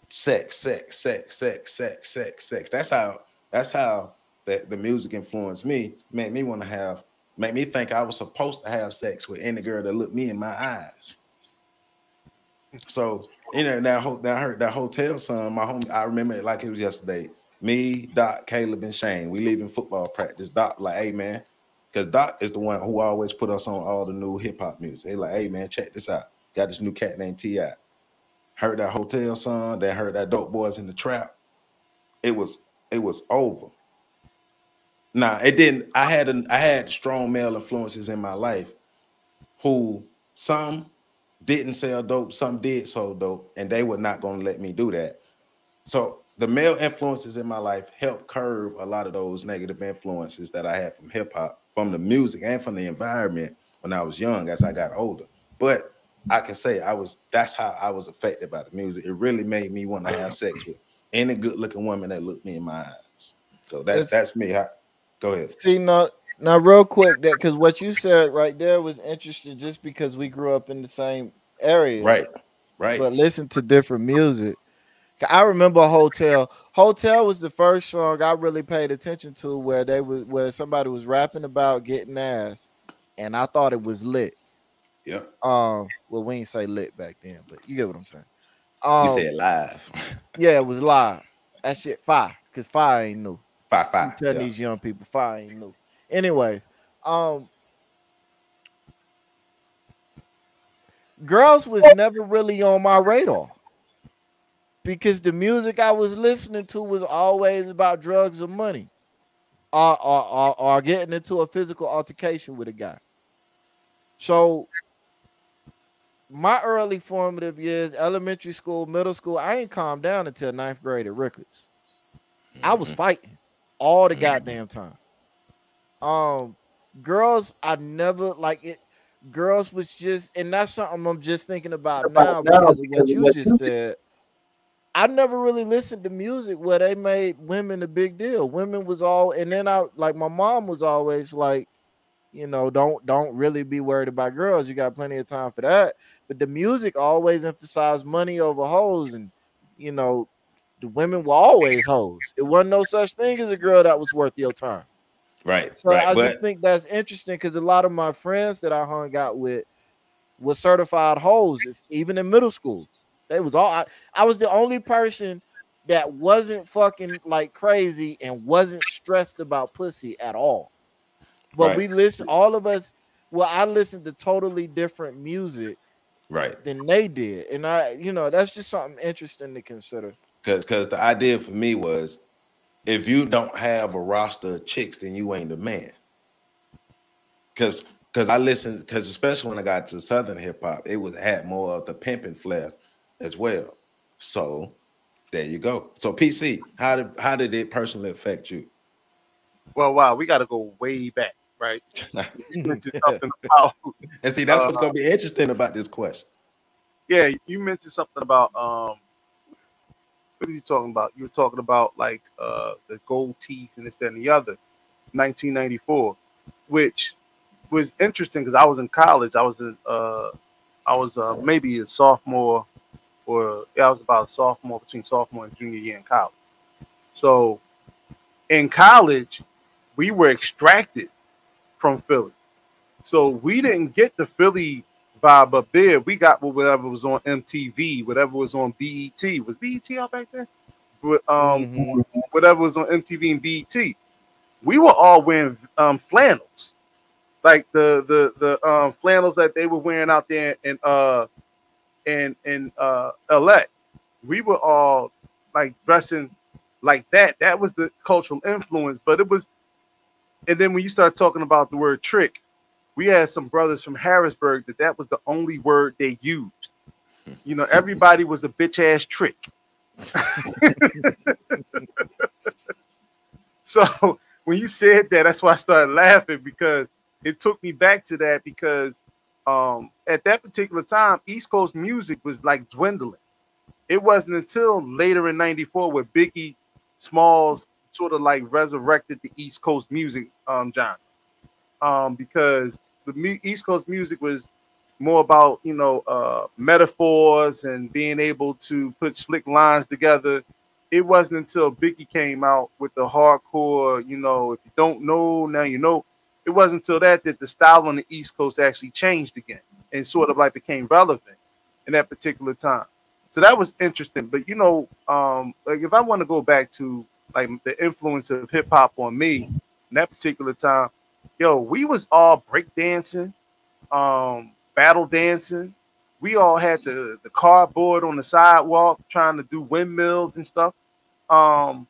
Sex, sex, sex, sex, sex, sex, sex. That's how that's how that the music influenced me, made me want to have Make me think I was supposed to have sex with any girl that looked me in my eyes. So you know that that heard that hotel song. My home, I remember it like it was yesterday. Me, Doc, Caleb, and Shane. We leaving football practice. Doc like, hey man, because Doc is the one who always put us on all the new hip hop music. They like, hey man, check this out. Got this new cat named T.I. Heard that hotel song. Then heard that Dope Boys in the Trap. It was it was over. Nah, it didn't. I had an I had strong male influences in my life who some didn't sell dope, some did sell dope, and they were not going to let me do that. So the male influences in my life helped curb a lot of those negative influences that I had from hip hop, from the music, and from the environment when I was young as I got older. But I can say I was that's how I was affected by the music. It really made me want to have sex with any good looking woman that looked me in my eyes. So that's it's, that's me. How, Go ahead. See now, now real quick, that because what you said right there was interesting, just because we grew up in the same area, right? Right. But listen to different music. I remember Hotel. Hotel was the first song I really paid attention to where they was where somebody was rapping about getting ass, and I thought it was lit. Yeah. Um. Well, we ain't say lit back then, but you get what I'm saying. Um, you said live. <laughs> yeah, it was live. That shit fire, cause fire ain't new. Five five. I'm telling yeah. these young people, five ain't new. Anyways, um, girls was never really on my radar because the music I was listening to was always about drugs or money, or or, or, or getting into a physical altercation with a guy. So my early formative years, elementary school, middle school, I ain't calmed down until ninth grade at Rickards. I was mm-hmm. fighting all the mm-hmm. goddamn time. Um, girls, I never like it. Girls was just, and that's something I'm just thinking about now because of what you just said. I never really listened to music where they made women a big deal. Women was all, and then I like my mom was always like, you know, don't don't really be worried about girls. You got plenty of time for that. But the music always emphasized money over hoes, and you know, the women were always hoes. It wasn't no such thing as a girl that was worth your time. Right. So right, I but... just think that's interesting because a lot of my friends that I hung out with, was certified hoes, even in middle school. They was all I, I was the only person that wasn't fucking like crazy and wasn't stressed about pussy at all. But Right. we listen, all of us. Well, I listened to totally different music Right. than they did, and I, you know, that's just something interesting to consider. Cause cause the idea for me was if you don't have a roster of chicks, then you ain't the man. Cause cause I listened, cause especially when I got to southern hip hop, it was had more of the pimping flair as well. So there you go. So PC, how did how did it personally affect you? Well, wow, we got to go way back, right? <laughs> You mentioned something about, And see, that's what's Uh, gonna be interesting about this question. yeah, you mentioned something about um, what are you talking about? You were talking about like uh the gold teeth and this, that, and the other, 1994, which was interesting because I was in college. I was in uh, I was uh, maybe a sophomore, or yeah, I was about a sophomore between sophomore and junior year in college. So, in college, we were extracted from Philly. So we didn't get the Philly vibe up there. We got whatever was on MTV, whatever was on BET. Was BET out back then? But, um, Mhm. whatever was on MTV and BET. We were all wearing um, flannels, like the the the um, flannels that they were wearing out there in uh in in uh LA. We were all like dressing like that. That was the cultural influence, but it was. And then when you start talking about the word trick, we had some brothers from Harrisburg that that was the only word they used. You know, everybody was a bitch ass trick. <laughs> so when you said that, that's why I started laughing because it took me back to that because um, at that particular time, East Coast music was like dwindling. It wasn't until later in '94 where Biggie Smalls sort of like resurrected the East Coast music um, um, because the East Coast music was more about you know uh, metaphors and being able to put slick lines together. It wasn't until Biggie came out with the hardcore, you know, if you don't know now you know. It wasn't until that that the style on the East Coast actually changed again and sort of like became relevant in that particular time. So that was interesting. But you know, um, like if I want to go back to like the influence of hip hop on me in that particular time, yo, we was all breakdancing, um, battle dancing. We all had the the cardboard on the sidewalk trying to do windmills and stuff. Um,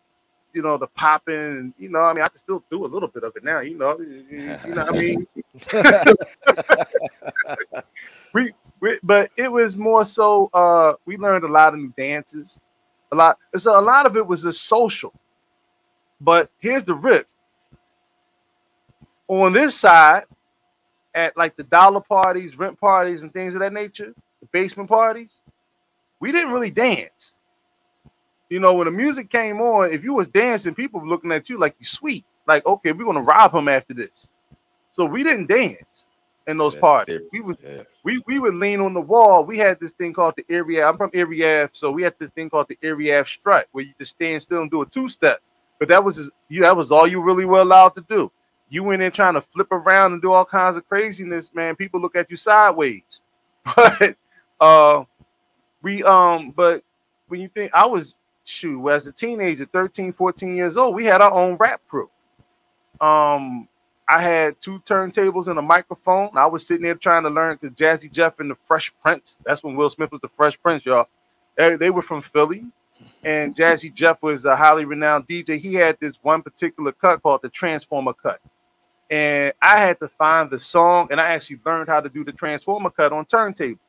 you know, the popping, and you know, I mean, I can still do a little bit of it now, you know, you you know what I mean? <laughs> <laughs> we, we but it was more so uh we learned a lot of new dances a lot so a lot of it was a social but here's the rip on this side at like the dollar parties rent parties and things of that nature the basement parties we didn't really dance you know when the music came on if you was dancing people were looking at you like you sweet like okay we're gonna rob him after this so we didn't dance in those parties we was Yeah. we we would lean on the wall. We had this thing called the Erie. I'm from Erie Ave, so we had this thing called the Erie Ave strut, where you just stand still and do a two step. But that was you. That was all you really were allowed to do. You went in trying to flip around and do all kinds of craziness, man. People look at you sideways. <laughs> But uh, we um, but when you think I was shoot as a teenager, 13, 14 years old, we had our own rap crew. Um, I had two turntables and a microphone. I was sitting there trying to learn because Jazzy Jeff and the Fresh Prince. That's when Will Smith was the Fresh Prince, y'all. They, they were from Philly, and Jazzy Jeff was a highly renowned DJ. He had this one particular cut called the Transformer Cut, and I had to find the song, and I actually learned how to do the Transformer Cut on turntable.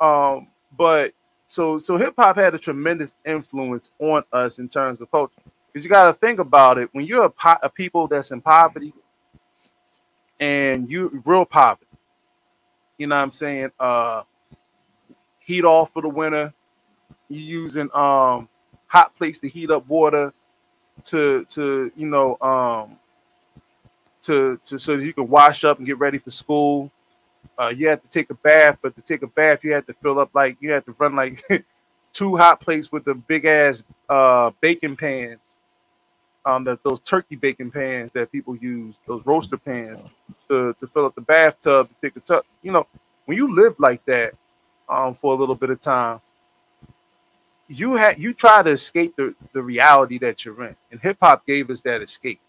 Um, but so so hip hop had a tremendous influence on us in terms of culture. Because you got to think about it when you're a, po- a people that's in poverty and you real poverty. You know what I'm saying? Uh heat off for the winter. You using um hot plates to heat up water to to you know um to to so that you can wash up and get ready for school. Uh you had to take a bath, but to take a bath you had to fill up like you had to run like <laughs> two hot plates with the big ass uh baking pans. Um, that those turkey baking pans that people use, those roaster pans, to, to fill up the bathtub to take a tub. You know, when you live like that um, for a little bit of time, you had you try to escape the, the reality that you're in. And hip hop gave us that escape.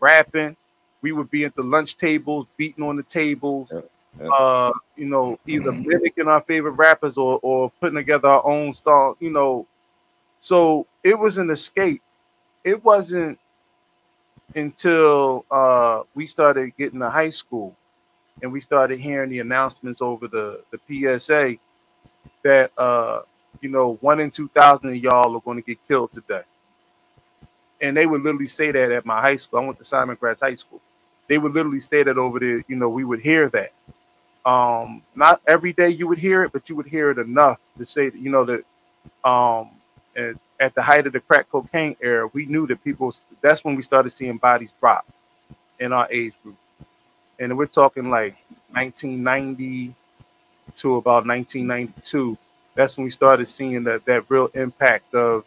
Rapping, we would be at the lunch tables, beating on the tables, uh, you know, either mimicking our favorite rappers or or putting together our own style, you know. So it was an escape. It wasn't until uh, we started getting to high school and we started hearing the announcements over the, the PSA that uh, you know, one in two thousand of y'all are going to get killed today. And they would literally say that at my high school. I went to Simon Gratz High School. They would literally say that over there. You know, we would hear that. Um, not every day you would hear it, but you would hear it enough to say that you know that. Um, and at the height of the crack cocaine era, we knew that people. That's when we started seeing bodies drop in our age group, and we're talking like 1990 to about 1992 that's when we started seeing that that real impact of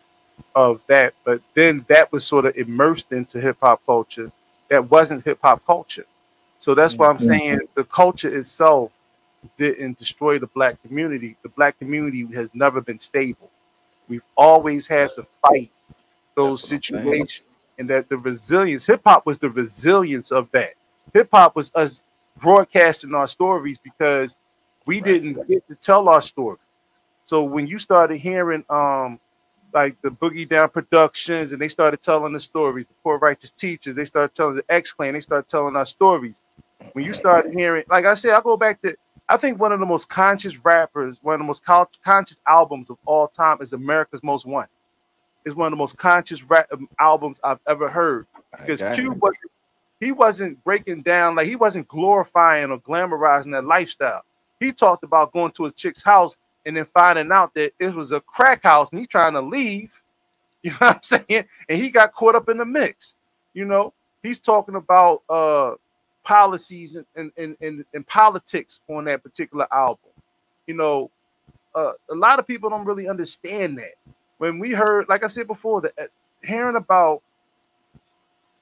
of that. But then that was sort of immersed into hip hop culture. That wasn't hip hop culture. So that's why I'm mm-hmm. saying the culture itself didn't destroy the black community. The black community has never been stable. We've always had to fight those situations, and that the resilience, hip hop was the resilience of that. Hip hop was us broadcasting our stories because we right. didn't get to tell our story. So when you started hearing um like the Boogie Down Productions and they started telling the stories, the Poor Righteous Teachers, they started telling the X Clan, they started telling our stories. When you start hearing, like I said, I go back to I think one of the most conscious rappers, one of the most conscious albums of all time is America's Most One. It's one of the most conscious rap um, albums I've ever heard because Cube wasn't he wasn't breaking down like he wasn't glorifying or glamorizing that lifestyle. He talked about going to his chick's house and then finding out that it was a crack house and he's trying to leave. <laughs> You know what I'm saying? And he got caught up in the mix. You know, he's talking about uh policies and and, and, and politics on that particular album. You know, uh, a lot of people don't really understand that. When we heard, like I said before, that uh, hearing about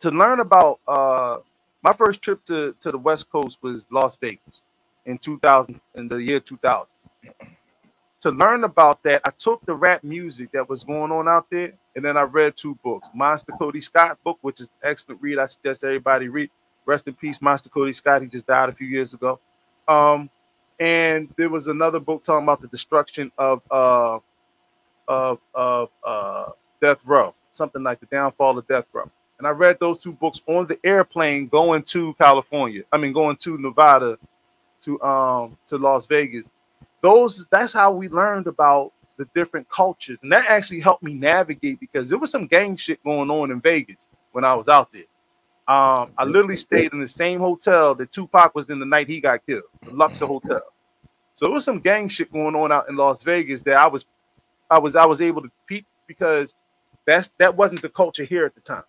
to learn about uh my first trip to, to the West Coast was Las Vegas in 2000 in the year 2000 to learn about that, I took the rap music that was going on out there, and then I read two books. Monster Kody Scott book, which is excellent read. I suggest everybody read. Rest in peace, Monster Kody Scott. He just died a few years ago. Um, and there was another book talking about the destruction of uh of of uh Death Row, something like the downfall of Death Row. And I read those two books on the airplane going to California. I mean, going to Nevada, to um to Las Vegas those that's how we learned about the different cultures, and that actually helped me navigate because there was some gang shit going on in Vegas when I was out there. Um, I literally stayed in the same hotel that Tupac was in the night he got killed, the Luxor Hotel. So there was some gang shit going on out in Las Vegas that I was, I was, I was able to peep because that's that wasn't the culture here at the time,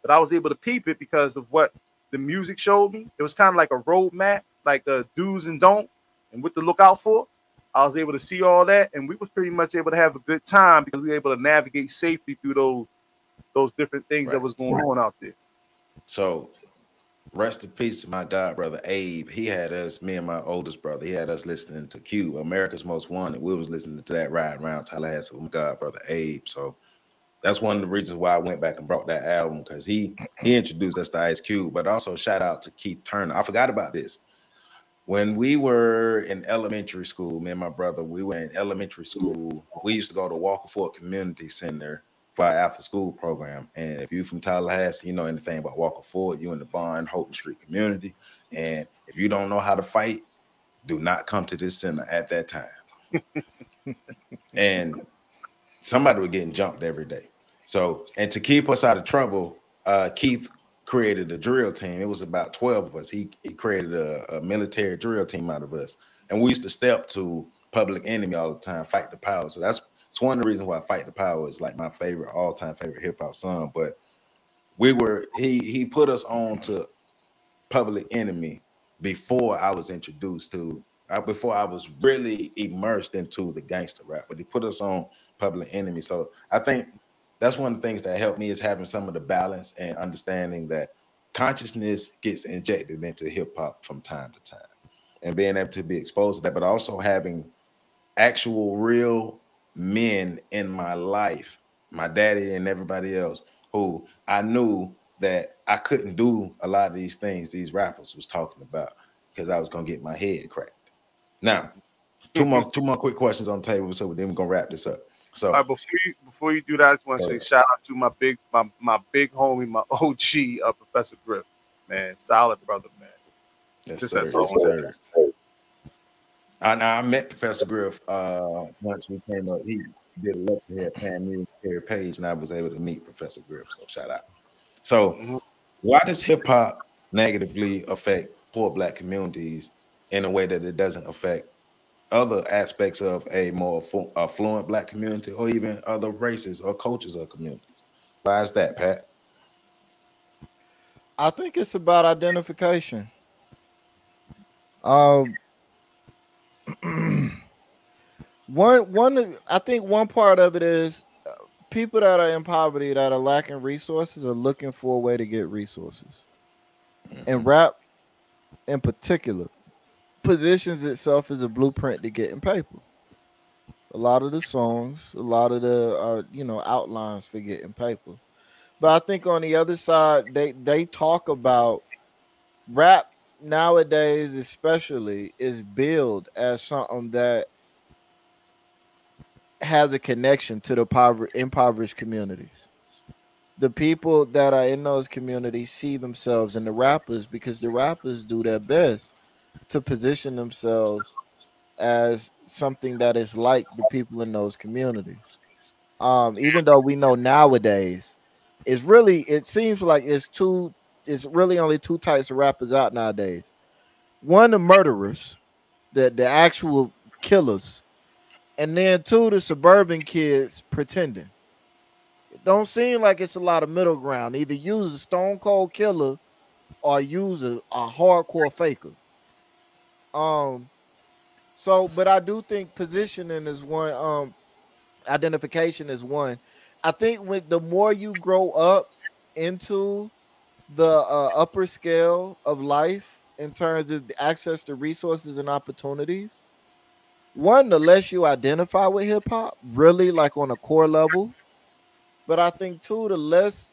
but I was able to peep it because of what the music showed me. It was kind of like a roadmap, like a do's and don't, and what to look out for. I was able to see all that, and we was pretty much able to have a good time because we were able to navigate safely through those those different things right. that was going on out there. So, rest in peace to my god brother Abe. He had us, me and my oldest brother, he had us listening to Q, America's Most Wanted. We was listening to that ride around Tallahassee with my god brother Abe. So that's one of the reasons why I went back and brought that album because he he introduced us to Ice Cube, but also shout out to Keith Turner. I forgot about this when we were in elementary school, me and my brother, we were in elementary school. We used to go to Walker Ford Community Center for our after school program. And if you're from Tallahassee, you know anything about Walker Ford, you in the Bond Holton Street community. And if you don't know how to fight, do not come to this center at that time. and somebody was getting jumped every day. So, and to keep us out of trouble, uh, Keith created a drill team. It was about 12 of us. He, he created a, a, military drill team out of us. And we used to step to public enemy all the time, fight the power. So that's it's one of the reasons why Fight the Power is like my favorite all-time favorite hip-hop song. But we were he he put us on to public enemy before I was introduced to uh, before I was really immersed into the gangster rap, but he put us on public enemy. So I think that's one of the things that helped me is having some of the balance and understanding that consciousness gets injected into hip hop from time to time. and being able to be exposed to that, but also having actual real men in my life, my daddy and everybody else, who I knew that I couldn't do a lot of these things these rappers was talking about because I was gonna get my head cracked. Now, two more two more quick questions on the table, so then we're gonna wrap this up. So right, before you before you do that, I just want to say shout out to my big my, my big homie, my OG, uh, Professor Griff. Man, solid brother, man. yes, Just sir, yes, sir. I, I met Professor Griff uh, once we came up. He did a lecture here at Pan Music Page, and I was able to meet Professor Griff. So shout out. So, Mhm. why does hip hop negatively affect poor black communities in a way that it doesn't affect other aspects of a more affluent black community or even other races or cultures or communities? Why is that, Pat? I think it's about identification. Um, <clears throat> one one I think one part of it is uh, people that are in poverty that are lacking resources are looking for a way to get resources. And rap in particular positions itself as a blueprint to getting paper. A lot of the songs, a lot of the uh, you know outlines for getting paper. But I think on the other side, they they talk about rap nowadays, especially, is billed as something that has a connection to the pover- impoverished communities. The people that are in those communities see themselves in the rappers because the rappers do their best to position themselves as something that is like the people in those communities. Um, even though we know nowadays it's really it seems like it's two it's really only two types of rappers out nowadays. One the murderers, the the actual killers, and then two the suburban kids pretending. It don't seem like it's a lot of middle ground. Either use a stone cold killer or use a, a hardcore faker. Um so but I do think positioning is one um identification is one. I think with the more you grow up into the uh, upper scale of life in terms of the access to resources and opportunities, one, the less you identify with hip hop, really like on a core level. But I think two, the less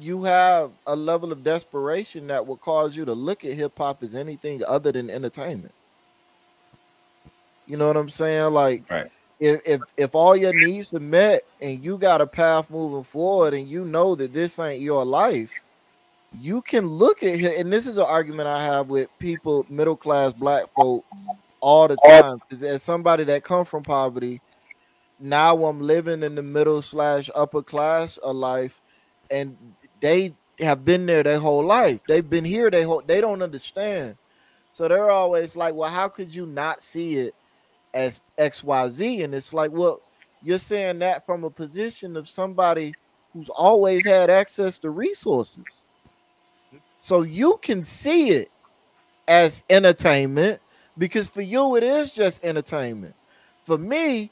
you have a level of desperation that will cause you to look at hip hop as anything other than entertainment. You know what I'm saying? Like, Right. if if if all your needs are met and you got a path moving forward and you know that this ain't your life, you can look at it. And this is an argument I have with people, middle class black folk, all the time. Is as somebody that come from poverty, now I'm living in the middle slash upper class of life, and they have been there their whole life. They've been here. They whole. They don't understand. So they're always like, "Well, how could you not see it as X, Y, Z?" And it's like, well, you're saying that from a position of somebody who's always had access to resources. So you can see it as entertainment because for you it is just entertainment. For me,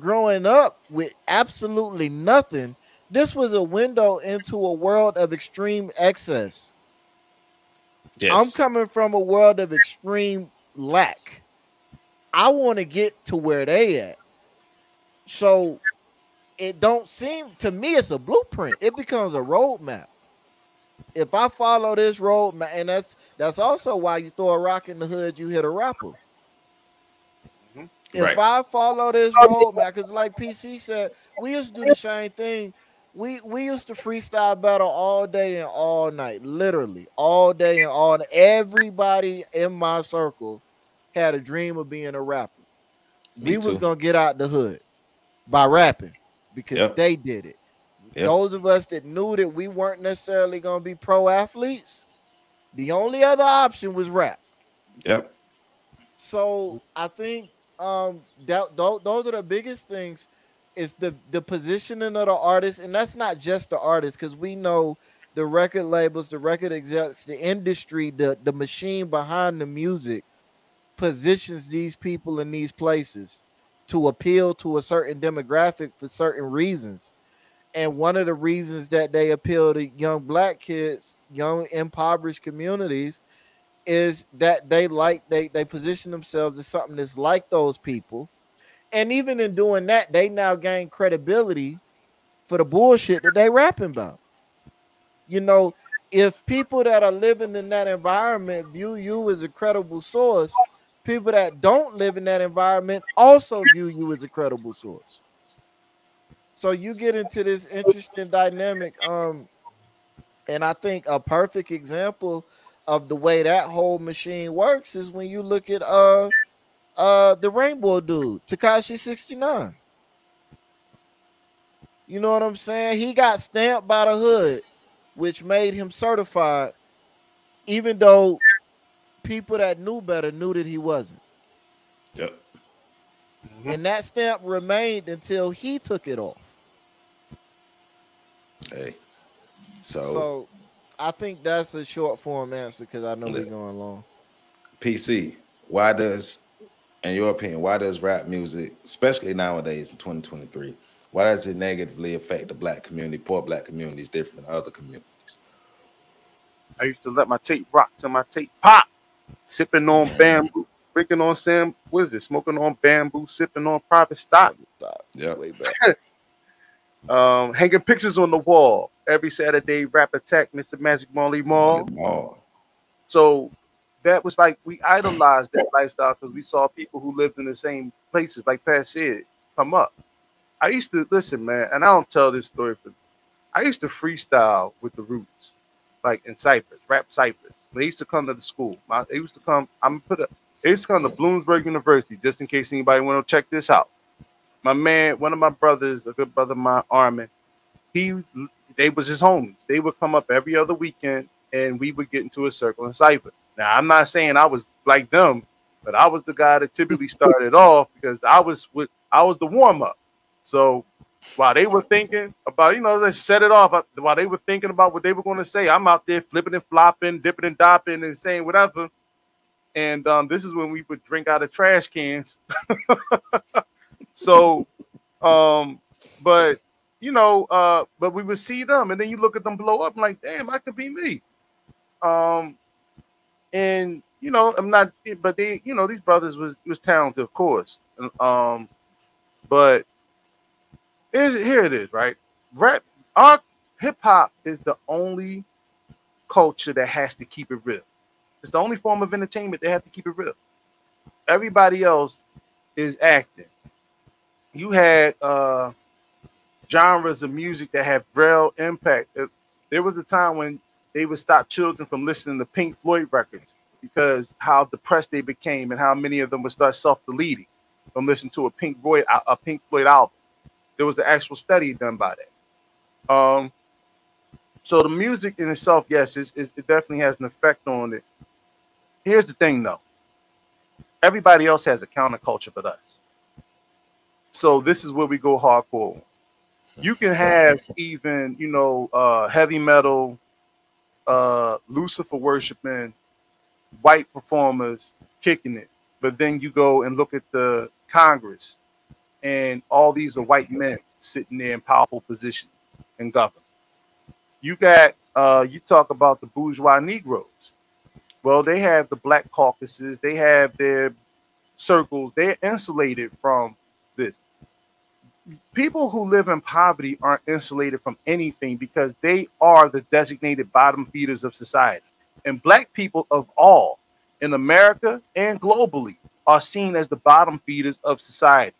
growing up with absolutely nothing, this was a window into a world of extreme excess. Yes. I'm coming from a world of extreme lack. I want to get to where they at. So it don't seem to me it's a blueprint. It becomes a roadmap. If I follow this roadmap, and that's that's also why you throw a rock in the hood, you hit a rapper. Mhm. If Right. I follow this roadmap, because like PC said, we used to do the same thing. We we used to freestyle battle all day and all night, literally all day and all night. Everybody in my circle had a dream of being a rapper. Me we was gonna get out the hood by rapping because Yep. they did it. Yep. Those of us that knew that we weren't necessarily gonna be pro athletes, the only other option was rap. Yep. So I think um that tho- those are the biggest things is the the positioning of the artist, and that's not just the artist because we know the record labels, the record execs, the industry, the the machine behind the music positions these people in these places to appeal to a certain demographic for certain reasons. And one of the reasons that they appeal to young black kids, young impoverished communities, is that they like they they position themselves as something that's like those people, and even in doing that, they now gain credibility for the bullshit that they rapping about. You know, if people that are living in that environment view you as a credible source, people that don't live in that environment also view you as a credible source. So you get into this interesting dynamic. Um, and I think a perfect example of the way that whole machine works is when you look at uh uh the rainbow dude, Tekashi 69. You know what I'm saying? He got stamped by the hood, which made him certified, even though people that knew better knew that he wasn't. Yep. Mm-hmm. And that stamp remained until he took it off. Hey. So, So I think that's a short form answer because I know we're going long. PC, why does, in your opinion, why does rap music, especially nowadays in 2023, why does it negatively affect the black community, poor black communities, different than other communities? I used to let my tape rock till my tape pop, sipping on bamboo, drinking on Sam. What is it? Smoking on bamboo, sipping on private stock, Stop. Yep. Way back. <laughs> um, hanging pictures on the wall every Saturday. Rap attack, Mr. Magic Marley Marl. Oh, So that was like we idolized that lifestyle because we saw people who lived in the same places, like Pat said, come up. I used to listen, man, and I don't tell this story for. I used to freestyle with the Roots, like in ciphers, rap ciphers. They used to come to the school. My, they used to come. I'm put up. They used to come to Bloomsburg University, just in case anybody want to check this out. My man, one of my brothers, a good brother, of mine, Armin, he they was his homies. They would come up every other weekend, and we would get into a circle and cipher. Now, I'm not saying I was like them, but I was the guy that typically started off because I was with I was the warm up. So while they were thinking about, you know, they set it off. uh, While they were thinking about what they were going to say, I'm out there flipping and flopping, dipping and dopping, and saying whatever. And um, this is when we would drink out of trash cans. <laughs> so, um, but you know, uh, but we would see them, and then you look at them blow up, like, damn, I could be me. Um, and you know, I'm not, but they, you know, these brothers was was talented, of course. Um, but here it is, right? Rap, our hip hop is the only culture that has to keep it real. It's the only form of entertainment that has to keep it real. Everybody else is acting. You had uh genres of music that have real impact. There was a time when they would stop children from listening to Pink Floyd records because how depressed they became and how many of them would start self-deleting from listening to a Pink Floyd a Pink Floyd album. There was an actual study done by that. Um, so the music in itself, yes, it's, it definitely has an effect on it. Here's the thing, though. Everybody else has a counterculture but us. So this is where we go hardcore. You can have even, you know, uh, heavy metal, uh, Lucifer worshiping, white performers kicking it, but then you go and look at the Congress, and all these are white men sitting there in powerful positions and govern. You got, uh, you talk about the bourgeois Negroes. Well, they have the black caucuses, they have their circles, they're insulated from this people who live in poverty aren't insulated from anything because they are the designated bottom feeders of society. And black people of all in America and globally are seen as the bottom feeders of society.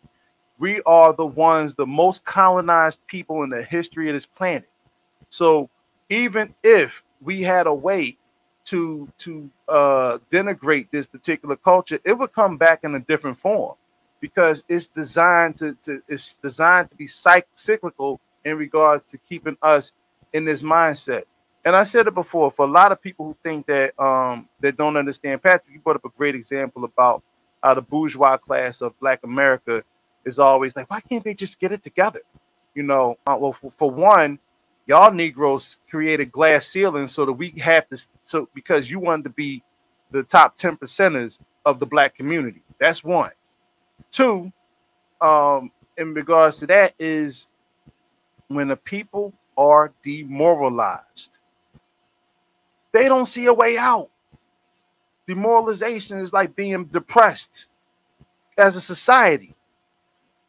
We are the ones, the most colonized people in the history of this planet. So even if we had a way to to uh, denigrate this particular culture, it would come back in a different form because it's designed to, to it's designed to be psych- cyclical in regards to keeping us in this mindset. And I said it before for a lot of people who think that um that don't understand. Patrick, you brought up a great example about how the bourgeois class of Black America is always like, why can't they just get it together? You know, uh, well, for, for one, y'all Negroes created glass ceilings so that we have to so because you wanted to be the top 10 percenters of the black community. That's one. Two, um, in regards to that, is when the people are demoralized, they don't see a way out demoralization is like being depressed as a society.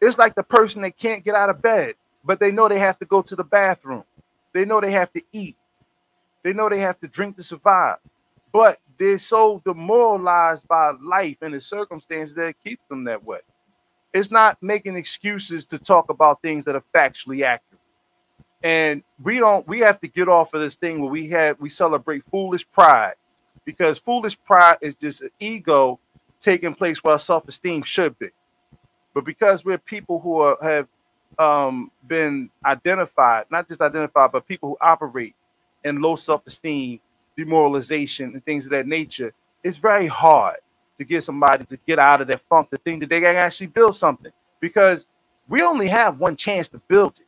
It's like the person that can't get out of bed, but they know they have to go to the bathroom. They know they have to eat. They know they have to drink to survive. But they're so demoralized by life and the circumstances that keep them that way. It's not making excuses to talk about things that are factually accurate. And we don't we have to get off of this thing where we have we celebrate foolish pride because foolish pride is just an ego taking place where self-esteem should be. But because we're people who are, have um, been identified, not just identified, but people who operate in low self-esteem, demoralization, and things of that nature, it's very hard to get somebody to get out of that funk, to think that they can actually build something. Because we only have one chance to build it.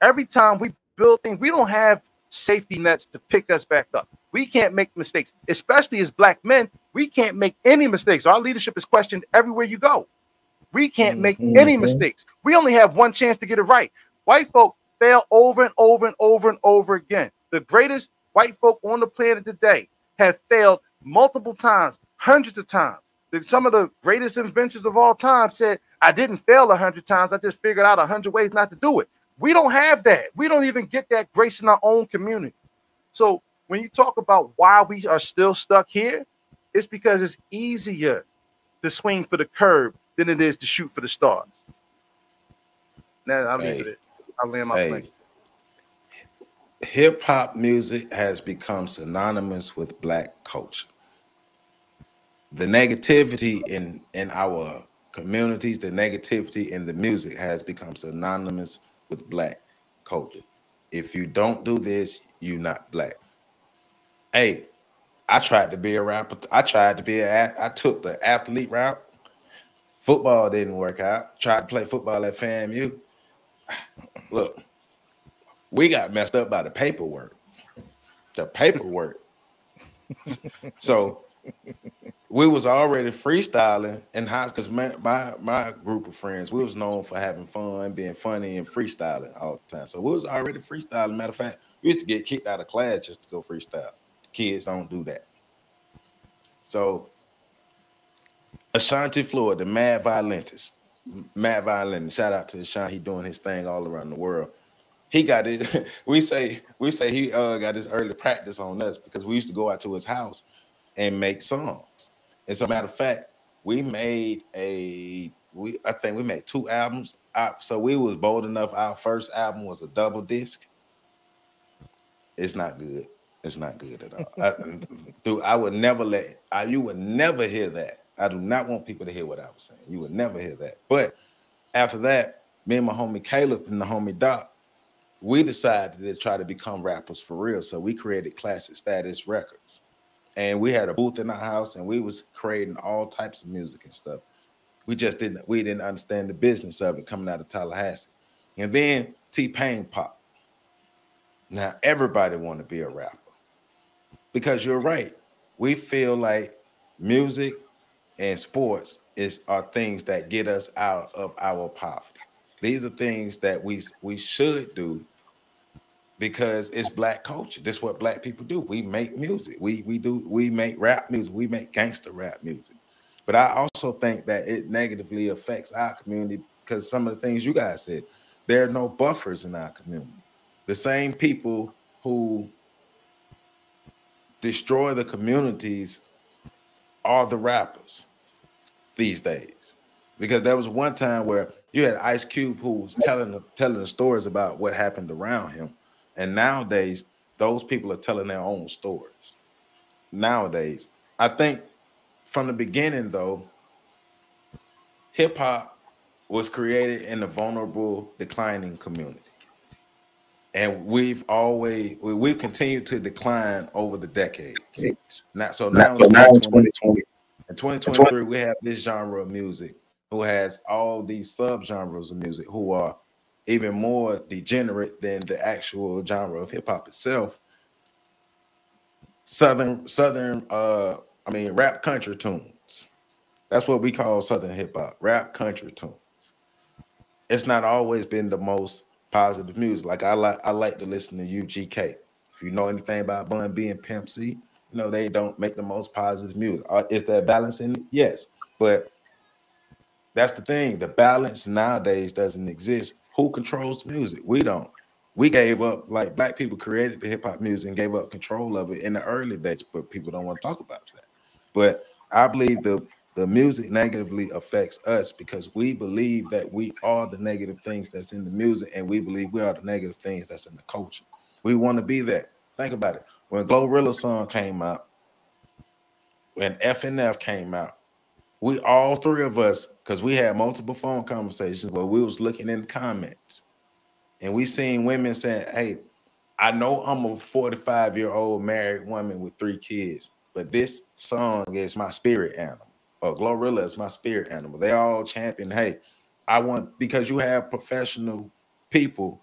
Every time we build things, we don't have safety nets to pick us back up. We can't make mistakes, especially as black men. We can't make any mistakes. Our leadership is questioned everywhere you go. We can't make mm-hmm. any mistakes. We only have one chance to get it right. White folk fail over and over and over and over again. The greatest white folk on the planet today have failed multiple times, hundreds of times. Some of the greatest inventions of all time said, I didn't fail a hundred times. I just figured out a hundred ways not to do it. We don't have that. We don't even get that grace in our own community. So when you talk about why we are still stuck here, it's because it's easier to swing for the curb than it is to shoot for the stars. Now I'll leave it. I'll land my hey, plane. Hip hop music has become synonymous with black culture. The negativity in in our communities, the negativity in the music has become synonymous with black culture. If you don't do this, you're not black. Hey, I tried to be a rapper. I tried to be a. I took the athlete route. Football didn't work out. Tried to play football at FAMU. <sighs> Look, we got messed up by the paperwork. The paperwork. so we was already freestyling in high because my, my my group of friends we was known for having fun, being funny, and freestyling all the time. So we was already freestyling. Matter of fact, we used to get kicked out of class just to go freestyle. Kids don't do that. So Ashanti Floyd, the mad violinist, mad violinist. Shout out to Ashanti, he doing his thing all around the world. He got it. <laughs> we say we say he uh, got his early practice on us because we used to go out to his house and make songs. As a matter of fact, we made a we I think we made two albums. Out, so we was bold enough. Our first album was a double disc. It's not good. It's not good at all. I, <laughs> dude, I would never let I, you would never hear that. I do not want people to hear what I was saying. You would never hear that. But after that, me and my homie Caleb and the homie Doc, we decided to try to become rappers for real. So we created Classic Status Records and we had a booth in our house and we was creating all types of music and stuff we just didn't we didn't understand the business of it coming out of tallahassee and then t-pain popped. now everybody want to be a rapper because you're right we feel like music and sports is are things that get us out of our poverty these are things that we we should do because it's black culture. This is what black people do. We make music. We we do we make rap music. We make gangster rap music. But I also think that it negatively affects our community because some of the things you guys said, there are no buffers in our community. The same people who destroy the communities are the rappers these days. Because there was one time where you had Ice Cube who was telling telling the stories about what happened around him and nowadays, those people are telling their own stories. Nowadays, I think from the beginning, though, hip hop was created in a vulnerable, declining community. And we've always we, we've continued to decline over the decades. Now, so now, so now in 2020, in 2023, we have this genre of music who has all these subgenres of music who are even more degenerate than the actual genre of hip hop itself. Southern, Southern, uh, I mean, rap country tunes. That's what we call Southern hip hop, rap country tunes. It's not always been the most positive music. Like I like, I like to listen to UGK. If you know anything about Bun B and Pimp C, you know they don't make the most positive music. Uh, is there balance in it? Yes, but that's the thing. The balance nowadays doesn't exist. Who controls the music? We don't. We gave up, like black people created the hip hop music and gave up control of it in the early days, but people don't want to talk about that. But I believe the the music negatively affects us because we believe that we are the negative things that's in the music, and we believe we are the negative things that's in the culture. We want to be that. Think about it. When Glorilla song came out, when FNF came out, we all three of us, because we had multiple phone conversations where we was looking in the comments, and we seen women saying, "Hey, I know I'm a 45 year old married woman with three kids, but this song is my spirit animal." or Glorilla is my spirit animal. They all champion, hey, I want because you have professional people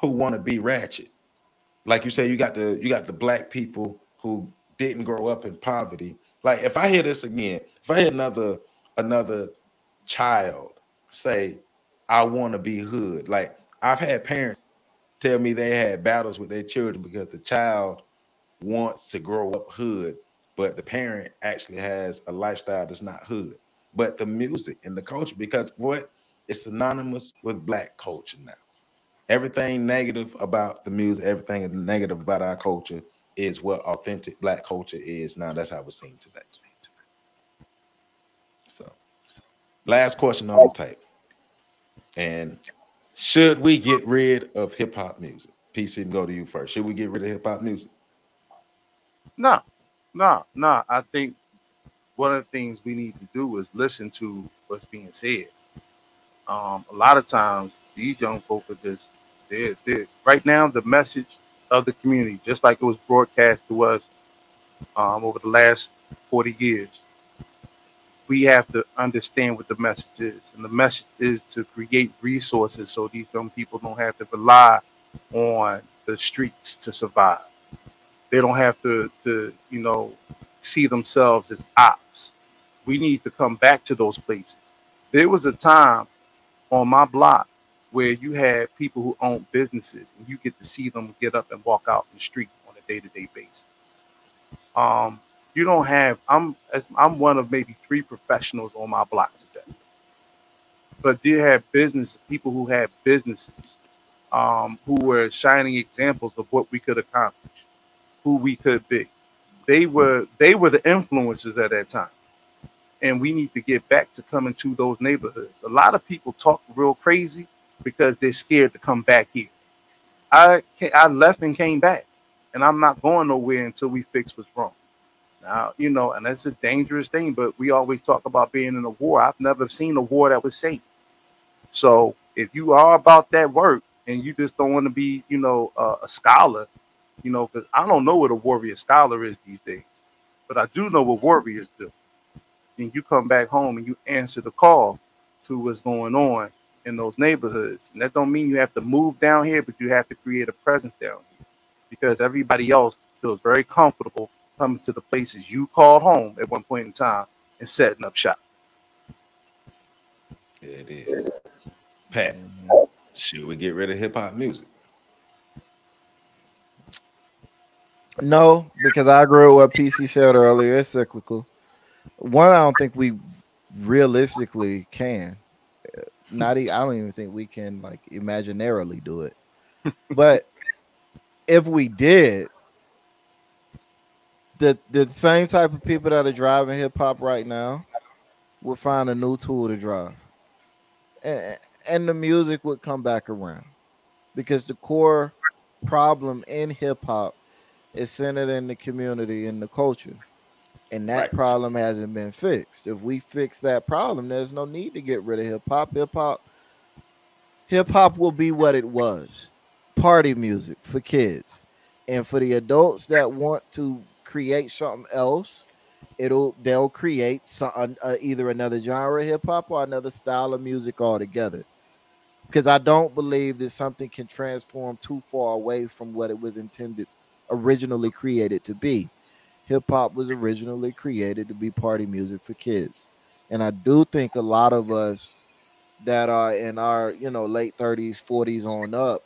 who want to be ratchet. Like you say, you got the you got the black people who didn't grow up in poverty. Like if I hear this again, if I hear another another child say, I want to be hood, like I've had parents tell me they had battles with their children because the child wants to grow up hood but the parent actually has a lifestyle that's not hood. But the music and the culture, because what it's synonymous with black culture now. Everything negative about the music, everything negative about our culture is what authentic black culture is now. That's how it's seen today. So, last question on the tape. And should we get rid of hip hop music? PC, go to you first. Should we get rid of hip hop music? No, no, no. I think one of the things we need to do is listen to what's being said. Um, a lot of times, these young folk are just they're, they're right now the message of the community, just like it was broadcast to us um, over the last 40 years. We have to understand what the message is, and the message is to create resources so these young people don't have to rely on the streets to survive. They don't have to, to you know, see themselves as ops. We need to come back to those places. There was a time on my block where you have people who own businesses and you get to see them get up and walk out in the street on a day-to-day basis. Um, you don't have I'm I'm one of maybe three professionals on my block today. But you have business people who had businesses um, who were shining examples of what we could accomplish who we could be. They were they were the influencers at that time. And we need to get back to coming to those neighborhoods. A lot of people talk real crazy because they're scared to come back here. I I left and came back, and I'm not going nowhere until we fix what's wrong. Now, you know, and that's a dangerous thing, but we always talk about being in a war. I've never seen a war that was safe. So if you are about that work and you just don't want to be, you know, uh, a scholar you know, because I don't know what a warrior scholar is these days, but I do know what warriors do. And you come back home and you answer the call to what's going on in those neighborhoods. And that don't mean you have to move down here, but you have to create a presence down here because everybody else feels very comfortable coming to the places you called home at one point in time and setting up shop. It is. Pat, should we get rid of hip hop music? No, because I agree with what PC said earlier. It's cyclical. One, I don't think we realistically can. Not, even, I don't even think we can like imaginarily do it. but if we did, the the same type of people that are driving hip hop right now would find a new tool to drive, and, and the music would come back around because the core problem in hip hop is centered in the community and the culture. And that right. problem hasn't been fixed. If we fix that problem, there's no need to get rid of hip hop. Hip hop hip hop will be what it was. Party music for kids. And for the adults that want to create something else, it'll they'll create some, uh, either another genre of hip hop or another style of music altogether. Because I don't believe that something can transform too far away from what it was intended originally created to be. Hip hop was originally created to be party music for kids. And I do think a lot of us that are in our, you know, late 30s, 40s on up,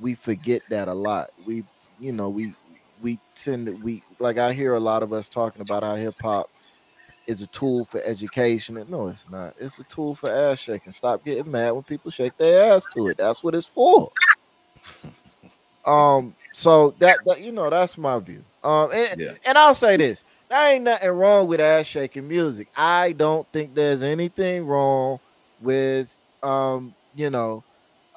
we forget that a lot. We, you know, we we tend to we like I hear a lot of us talking about how hip hop is a tool for education. And no, it's not. It's a tool for ass shaking. Stop getting mad when people shake their ass to it. That's what it's for. <laughs> um, so that, that you know, that's my view. Um, and, Yeah. and I'll say this: there ain't nothing wrong with ass shaking music. I don't think there's anything wrong with um, you know,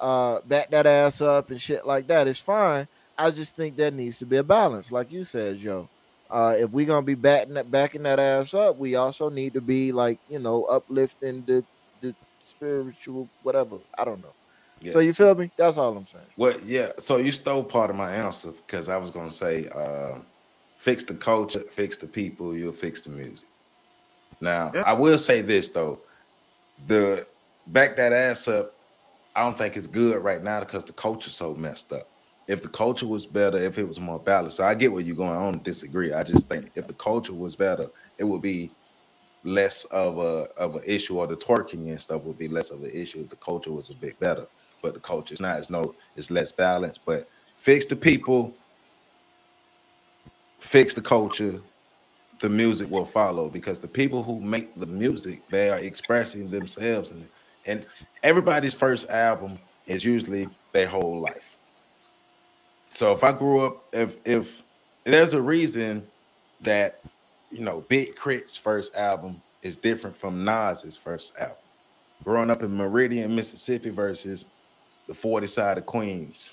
uh, back that ass up and shit like that. It's fine. I just think there needs to be a balance, like you said, Joe. Uh, if we're gonna be backing that backing that ass up, we also need to be like you know uplifting the the spiritual whatever. I don't know. Yeah. So you feel me? That's all I'm saying. Well, yeah. So you stole part of my answer because I was going to say, uh, fix the culture, fix the people, you'll fix the music. Now, Yeah. I will say this though, the back that ass up. I don't think it's good right now because the culture's so messed up. If the culture was better, if it was more balanced, so I get where you're going. I don't disagree. I just think if the culture was better, it would be less of a of an issue, or the twerking and stuff would be less of an issue if the culture was a bit better. But the culture is not. It's no. It's less balanced. But fix the people, fix the culture. The music will follow because the people who make the music, they are expressing themselves, and and everybody's first album is usually their whole life. So if I grew up, if if there's a reason that you know Big K.R.I.T.'s first album is different from Nas's first album. Growing up in Meridian, Mississippi versus the 40 side of Queens.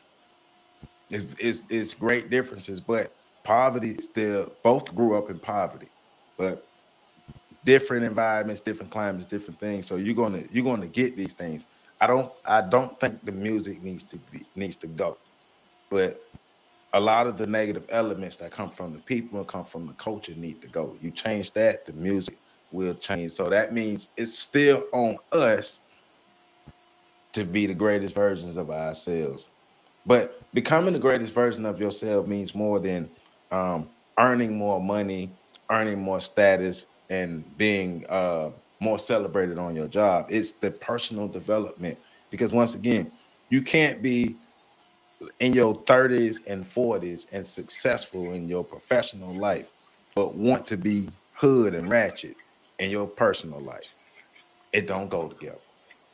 It's, it's, it's great differences, but poverty still both grew up in poverty, but different environments, different climates, different things. So you're gonna you're gonna get these things. I don't I don't think the music needs to be needs to go, but a lot of the negative elements that come from the people and come from the culture need to go. You change that, the music will change. So that means it's still on us to be the greatest versions of ourselves. But becoming the greatest version of yourself means more than um, earning more money, earning more status, and being uh, more celebrated on your job. It's the personal development. Because once again, you can't be in your 30s and 40s and successful in your professional life, but want to be hood and ratchet in your personal life. It don't go together.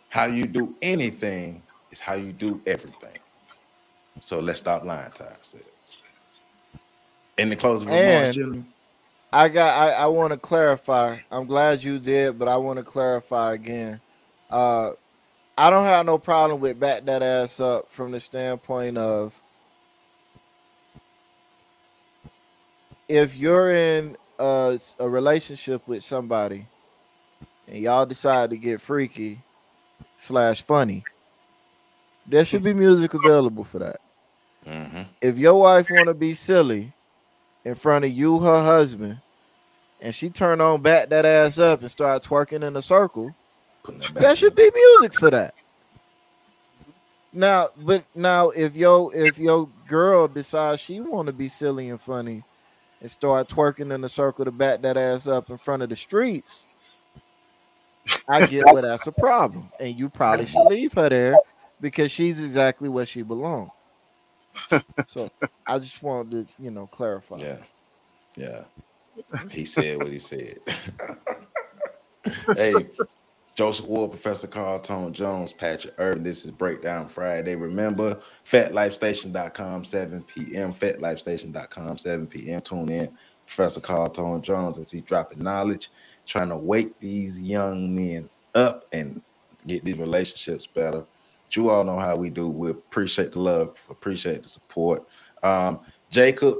How you do anything is how you do everything. So let's stop lying to ourselves. In the closing remarks, And- gentlemen. I got. I, I want to clarify. I'm glad you did, but I want to clarify again. Uh, I don't have no problem with back that ass up from the standpoint of if you're in a relationship with somebody and y'all decide to get freaky slash funny, there should be music available for that. Mhm. If your wife want to be silly in front of you, her husband, and she turn on back that ass up and start twerking in a circle, that back there in. should be music for that. Now, but now if your if your girl decides she want to be silly and funny and start twerking in a circle to back that ass up in front of the streets, I get where that's a problem, and you probably should leave her there because she's exactly where she belongs. So I just wanted to, you know, clarify. Yeah. Yeah. He said what he said. hey, Joseph Ward, Professor Carl Tone Jones, Patrick Irvin. This is Breakdown Friday. Remember, fatlifestation.com, 7 p.m. Fatlifestation.com, 7 p.m. Tune in. Professor Carl Tone Jones as he dropping knowledge, trying to wake these young men up and get these relationships better. You all know how we do. We appreciate the love, appreciate the support. Um, Jacob,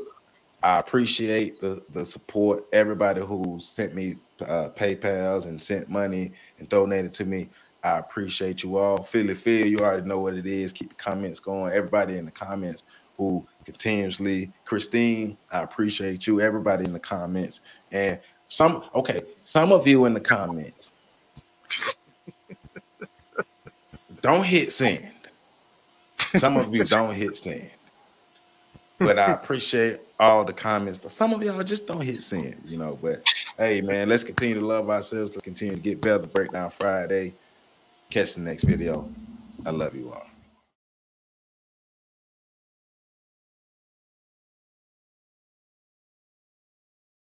I appreciate the the support. Everybody who sent me uh, PayPal's and sent money and donated to me, I appreciate you all. Philly Phil, you already know what it is. Keep the comments going. Everybody in the comments who continuously, Christine, I appreciate you. Everybody in the comments and some. Okay, some of you in the comments don't hit send. Some of you don't hit send but I appreciate all the comments. But some of y'all just don't hit send, you know. But hey, man, let's continue to love ourselves. Let's continue to get better. Breakdown Friday. Catch the next video. I love you all.